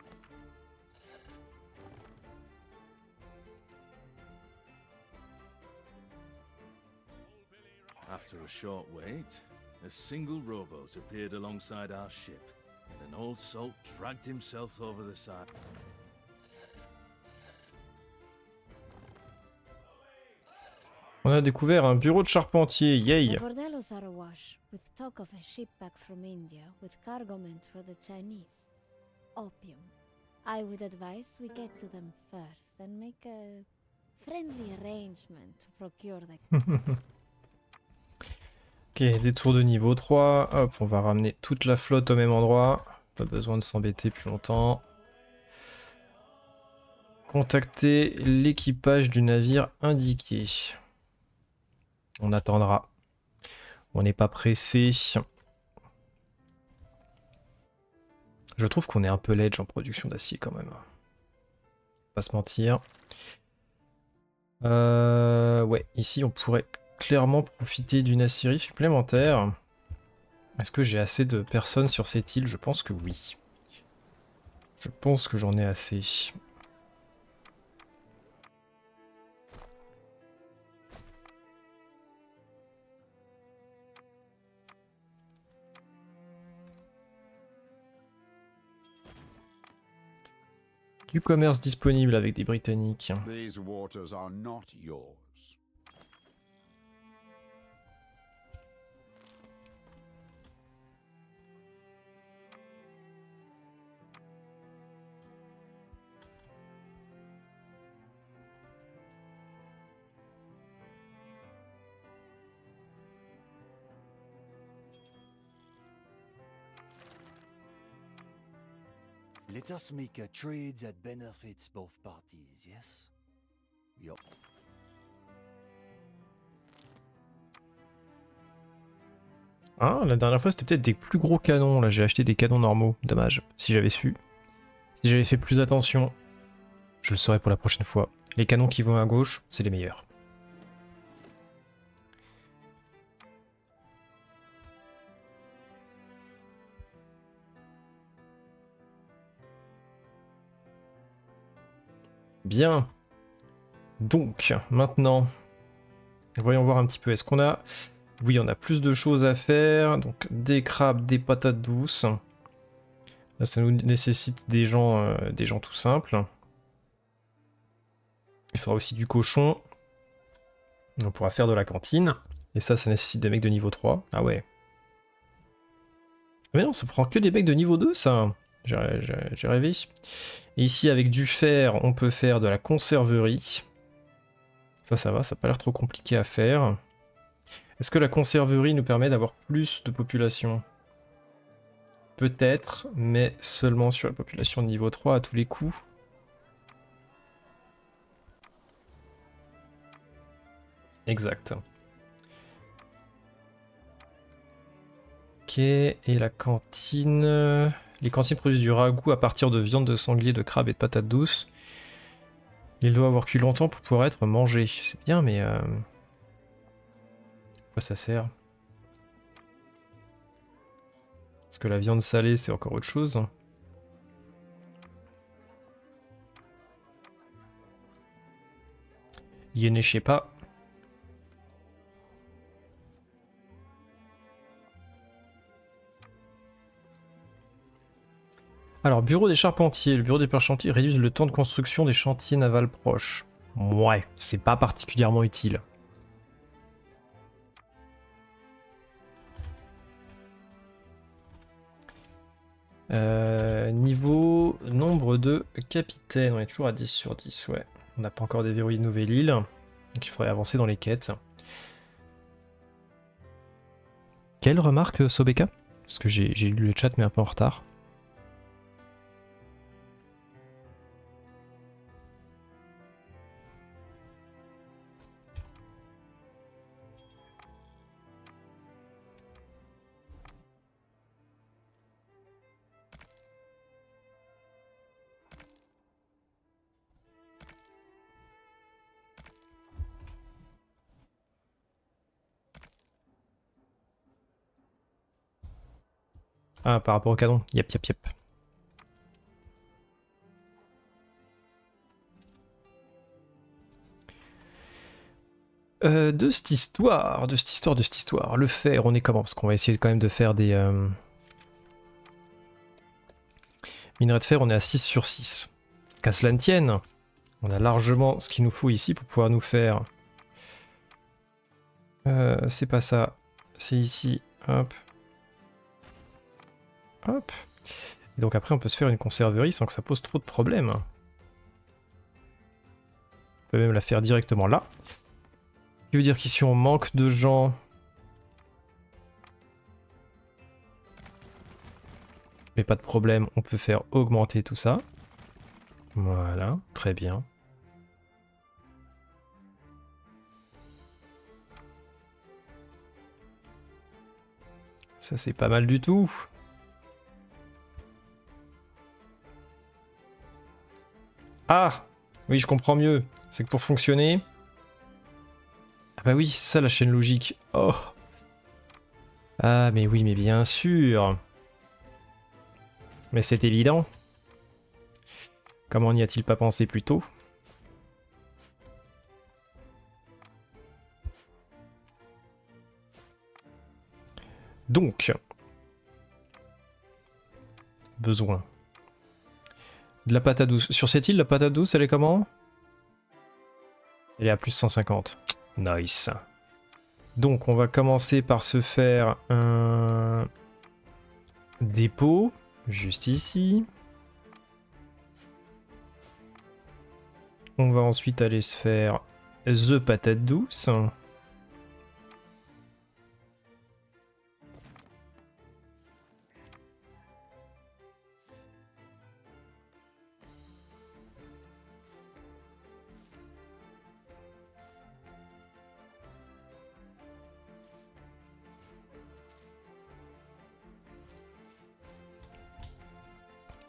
After a short wait, a single rowboat appeared alongside our ship, and an old salt dragged himself over the side. On a découvert un bureau de charpentier, yay. I would advise we get to them first and make a friendly arrangement to procure the Ok, détour de niveau 3. Hop, on va ramener toute la flotte au même endroit. Pas besoin de s'embêter plus longtemps. Contacter l'équipage du navire indiqué. On attendra. On n'est pas pressé. Je trouve qu'on est un peu ledge en production d'acier quand même. Pas se mentir. Euh, ouais, ici on pourrait clairement profiter d'une aciérie supplémentaire. Est-ce que j'ai assez de personnes sur cette île? Je pense que oui. Je pense que j'en ai assez. Du commerce disponible avec des Britanniques. Let us make a trade that benefits both parties, yes? Yup. Ah, la dernière fois c'était peut-être des plus gros canons. Là, j'ai acheté des canons normaux. Dommage. Si j'avais su. Si j'avais fait plus attention, je le saurais pour la prochaine fois. Les canons qui vont à gauche, c'est les meilleurs. Bien. Donc, maintenant, voyons voir un petit peu. Est-ce qu'on a... Oui, on a plus de choses à faire. Donc, des crabes, des patates douces. Là, ça nous nécessite des gens, euh, des gens tout simples. Il faudra aussi du cochon. On pourra faire de la cantine. Et ça, ça nécessite des mecs de niveau 3. Ah ouais. Mais non, ça prend que des mecs de niveau 2, ça. J'ai rêvé. Et ici, avec du fer, on peut faire de la conserverie. Ça, ça va, ça n'a pas l'air trop compliqué à faire. Est-ce que la conserverie nous permet d'avoir plus de population? Peut-être, mais seulement sur la population de niveau 3 à tous les coups. Exact. Ok, et la cantine... Les cantines produisent du ragoût à partir de viande de sanglier, de crabe et de patates douces. Il doit avoir cuit longtemps pour pouvoir être mangé. C'est bien, mais... Euh... Quoi ça sert? Parce que la viande salée, c'est encore autre chose. Yéné, Alors, bureau des charpentiers. Le bureau des charpentiers réduit le temps de construction des chantiers navals proches. Ouais, c'est pas particulièrement utile. Euh, niveau nombre de capitaines, on est toujours à 10 sur 10, ouais. On n'a pas encore déverrouillé de nouvelle île, donc il faudrait avancer dans les quêtes. Quelle remarque, Sobeka? Parce que j'ai lu le chat mais un peu en retard. Ah, par rapport au canon. Yep, yep, yep. Euh, de cette histoire, de cette histoire, de cette histoire. Le fer, on est comment? Parce qu'on va essayer quand même de faire des... Euh... Minerai de fer, on est à 6 sur 6. Qu'à cela ne tienne, on a largement ce qu'il nous faut ici pour pouvoir nous faire... Euh, c'est pas ça. C'est ici. Hop. Hop. Et donc après, on peut se faire une conserverie sans que ça pose trop de problèmes. On peut même la faire directement là. Ce qui veut dire qu'ici, on manque de gens. Mais pas de problème, on peut faire augmenter tout ça. Voilà, très bien. Ça, c'est pas mal du tout. Ah Oui, je comprends mieux. C'est que pour fonctionner... Ah bah oui, c'est ça la chaîne logique. Oh Ah mais oui, mais bien sûr Mais c'est évident. Comment n'y a-t-il pas pensé plus tôt? Donc... Besoin De la patate douce. Sur cette île, la patate douce, elle est comment? Elle est à plus 150. Nice. Donc, on va commencer par se faire un dépôt, juste ici. On va ensuite aller se faire The Patate Douce.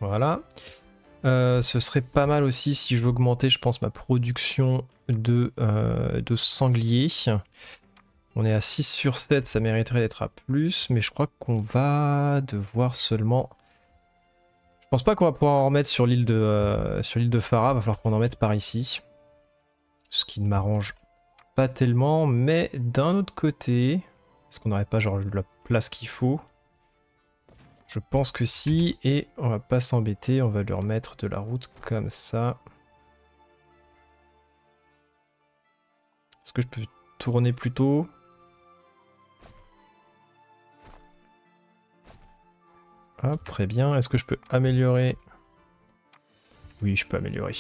Voilà. Euh, ce serait pas mal aussi si je veux augmenter, je pense, ma production de, euh, sangliers. On est à 6 sur 7, ça mériterait d'être à plus, mais je crois qu'on va devoir seulement... Je pense pas qu'on va pouvoir en remettre sur l'île de, euh, sur de va falloir qu'on en mette par ici. Ce qui ne m'arrange pas tellement, mais d'un autre côté, est-ce qu'on n'aurait pas genre la place qu'il faut je pense que si, et on va pas s'embêter, on va leur mettre de la route comme ça. Est-ce que je peux tourner plus tôt? Hop, très bien. Est-ce que je peux améliorer? Oui, je peux améliorer.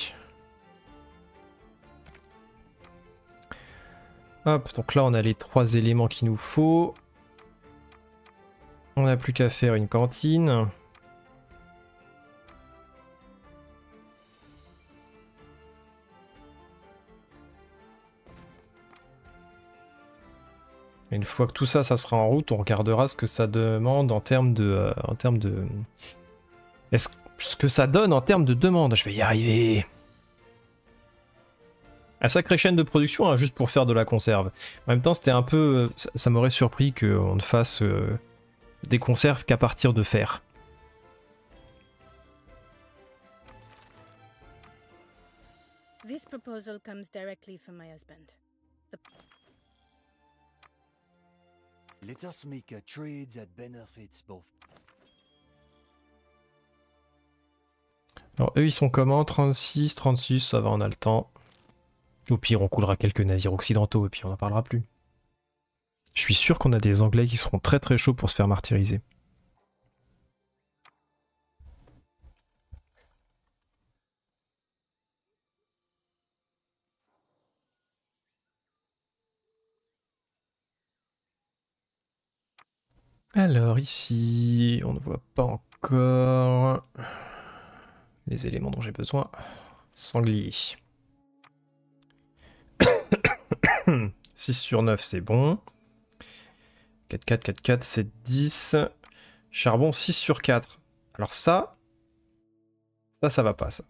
Hop, donc là on a les trois éléments qu'il nous faut. On n'a plus qu'à faire une cantine. Une fois que tout ça, ça sera en route, on regardera ce que ça demande en termes de... Euh, en termes de... Est-ce ce que ça donne en termes de demande Je vais y arriver un sacré chaîne de production hein, juste pour faire de la conserve. En même temps, c'était un peu... Euh, ça, m'aurait surpris qu'on ne fasse... Euh, des conserves qu'à partir de fer. This proposal comes directly from my husband. The... Let us make a trade that benefits both. Alors eux ils sont comment? 36, 36, ça va on a le temps. Au pire on coulera quelques navires occidentaux et puis on n'en parlera plus. Je suis sûr qu'on a des Anglais qui seront très très chauds pour se faire martyriser. Alors ici, on ne voit pas encore les éléments dont j'ai besoin. Sanglier. 6 sur 9, c'est bon. 4, 4, 4, 4, c'est 10. Charbon 6 sur 4. Alors ça, ça, ça va pas, ça.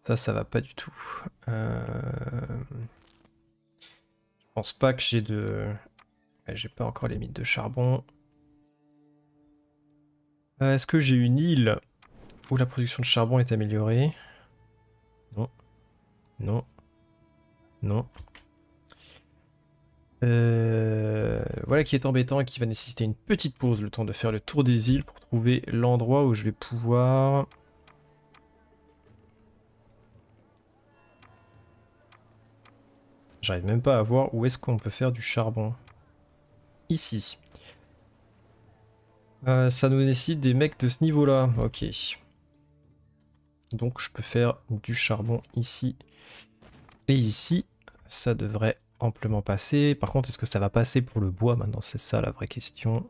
Ça, ça va pas du tout. Euh... Je pense pas que j'ai de... j'ai pas encore les mythes de charbon. Euh, est-ce que j'ai une île où la production de charbon est améliorée? Non. Non. Non. Euh, voilà qui est embêtant et qui va nécessiter une petite pause, le temps de faire le tour des îles pour trouver l'endroit où je vais pouvoir... J'arrive même pas à voir où est-ce qu'on peut faire du charbon. Ici. Euh, ça nous nécessite des mecs de ce niveau-là. Ok. Donc je peux faire du charbon ici et ici. Ça devrait amplement. Par contre, est-ce que ça va passer pour le bois maintenant? C'est ça la vraie question.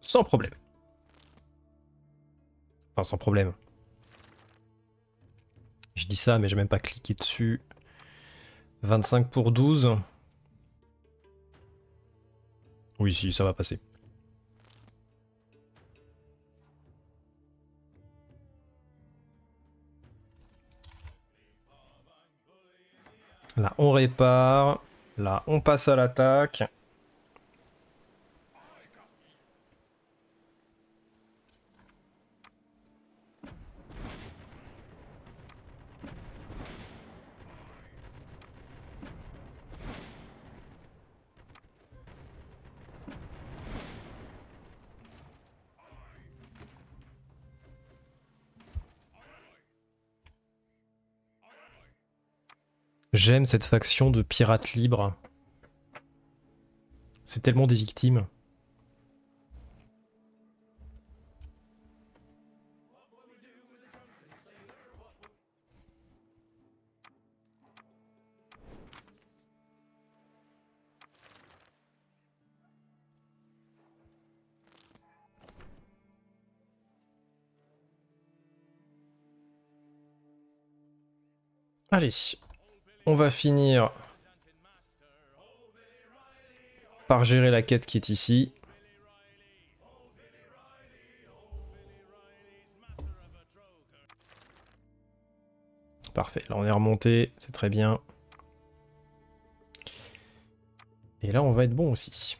Sans problème. Enfin, sans problème. Je dis ça, mais j'ai même pas cliqué dessus. 25 pour 12. Oui, si, ça va passer. Là, on répare. Là, on passe à l'attaque. J'aime cette faction de pirates libres. C'est tellement des victimes. Allez, on va finir par gérer la quête qui est ici. Parfait, là on est remonté, c'est très bien. Et là on va être bon aussi.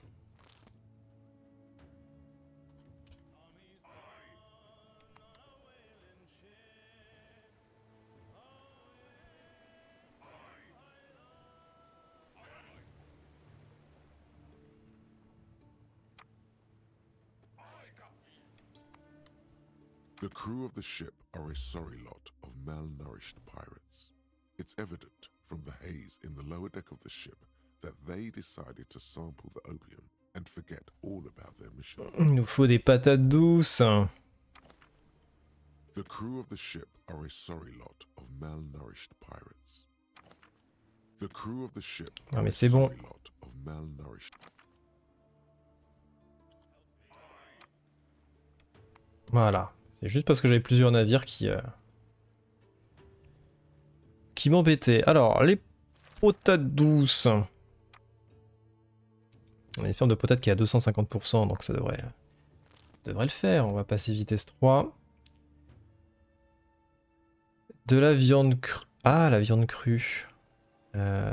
The crew of the ship are a sorry lot of malnourished pirates. It's evident from the haze in the lower deck of the ship that they decided to sample the opium and forget all about their mission. Mm, il nous faut des patates douces. The crew of the ship are a sorry lot of malnourished pirates. The crew of the ship are mais a c'est bon. lot of malnourished Voilà. C'est juste parce que j'avais plusieurs navires qui... euh, qui m'embêtaient. Alors, les potates douces. On a une ferme de potates qui est à 250%, donc ça devrait, devrait le faire. On va passer vitesse 3. De la viande crue. Ah, la viande crue. Euh,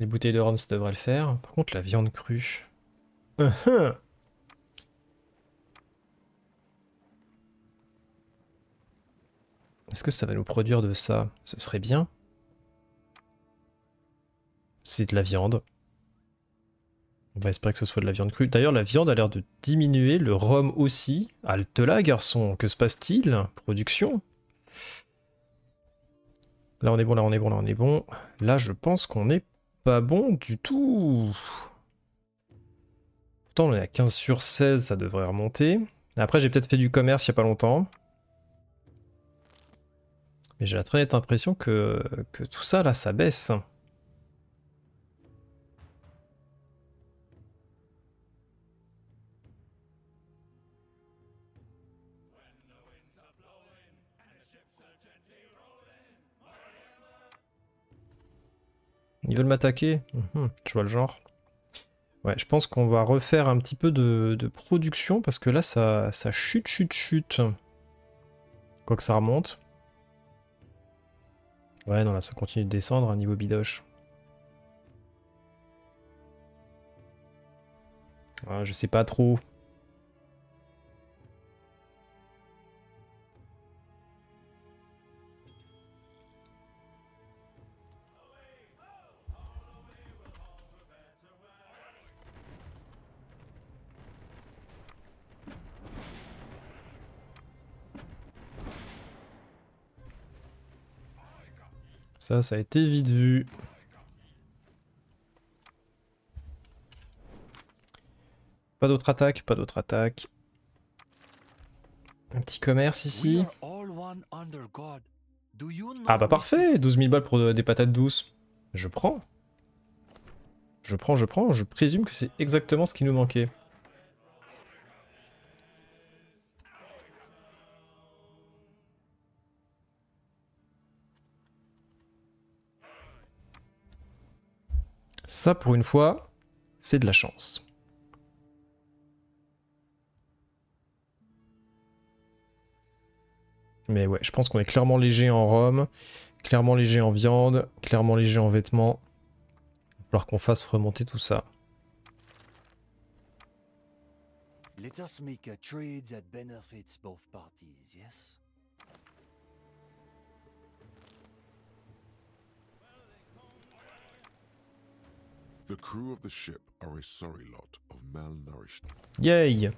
Les bouteilles de rhum, ça devrait le faire. Par contre, la viande crue. Est-ce que ça va nous produire de ça? Ce serait bien. C'est de la viande. On va espérer que ce soit de la viande crue. D'ailleurs, la viande a l'air de diminuer, le rhum aussi. Halte là, garçon, que se passe-t-il? Production? Là, on est bon, là, on est bon, là, on est bon. Là, je pense qu'on n'est pas bon du tout. Pourtant, on est à 15 sur 16, ça devrait remonter. Après, j'ai peut-être fait du commerce il n'y a pas longtemps. Mais j'ai la très nette impression que, tout ça, là, ça baisse. Ils veulent m'attaquer? Mhm, Je vois le genre. Ouais, je pense qu'on va refaire un petit peu de, production parce que là, ça, ça chute, chute, chute. Quoi que ça remonte. Ouais, non, là, ça continue de descendre à niveau bidoche. Ah, je sais pas trop. Ça, ça a été vite vu. Pas d'autre attaque, pas d'autre attaque. Un petit commerce ici. Ah bah parfait, 12 000 balles pour de- des patates douces. Je prends. Je prends, je prends, je présume que c'est exactement ce qui nous manquait. Ça, pour une fois, c'est de la chance. Mais ouais, je pense qu'on est clairement léger en rhum, clairement léger en viande, clairement léger en vêtements. Il va falloir qu'on fasse remonter tout ça. Let us make a trade that benefits both parties, yes? The crew of the ship are a sorry lot of malnourished. Yay You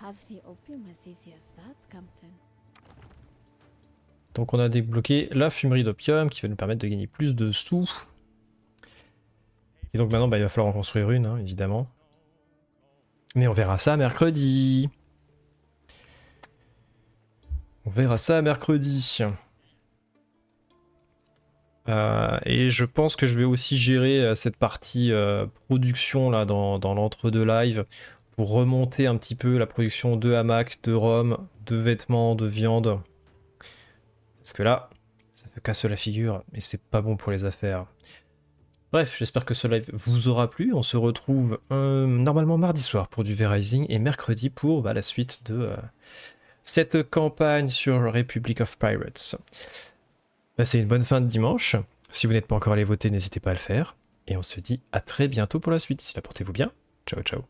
have the opium as easy as that, Captain. donc on a débloqué la fumerie d'opium qui va nous permettre de gagner plus de sous. Et donc maintenant, bah, il va falloir en construire une, hein, évidemment. Mais on verra ça mercredi. On verra ça mercredi. Euh, et je pense que je vais aussi gérer euh, cette partie euh, production là dans, l'entre-deux live pour remonter un petit peu la production de hamacs, de rhum, de vêtements, de viande. Parce que là, ça se casse la figure et c'est pas bon pour les affaires. Bref, j'espère que ce live vous aura plu. On se retrouve normalement mardi soir pour du V-Rising et mercredi pour bah, la suite de cette campagne sur Republic of Pirates. Passez une bonne fin de dimanche. Si vous n'êtes pas encore allé voter, n'hésitez pas à le faire. Et on se dit à très bientôt pour la suite. D'ici là, portez-vous bien. Ciao, ciao.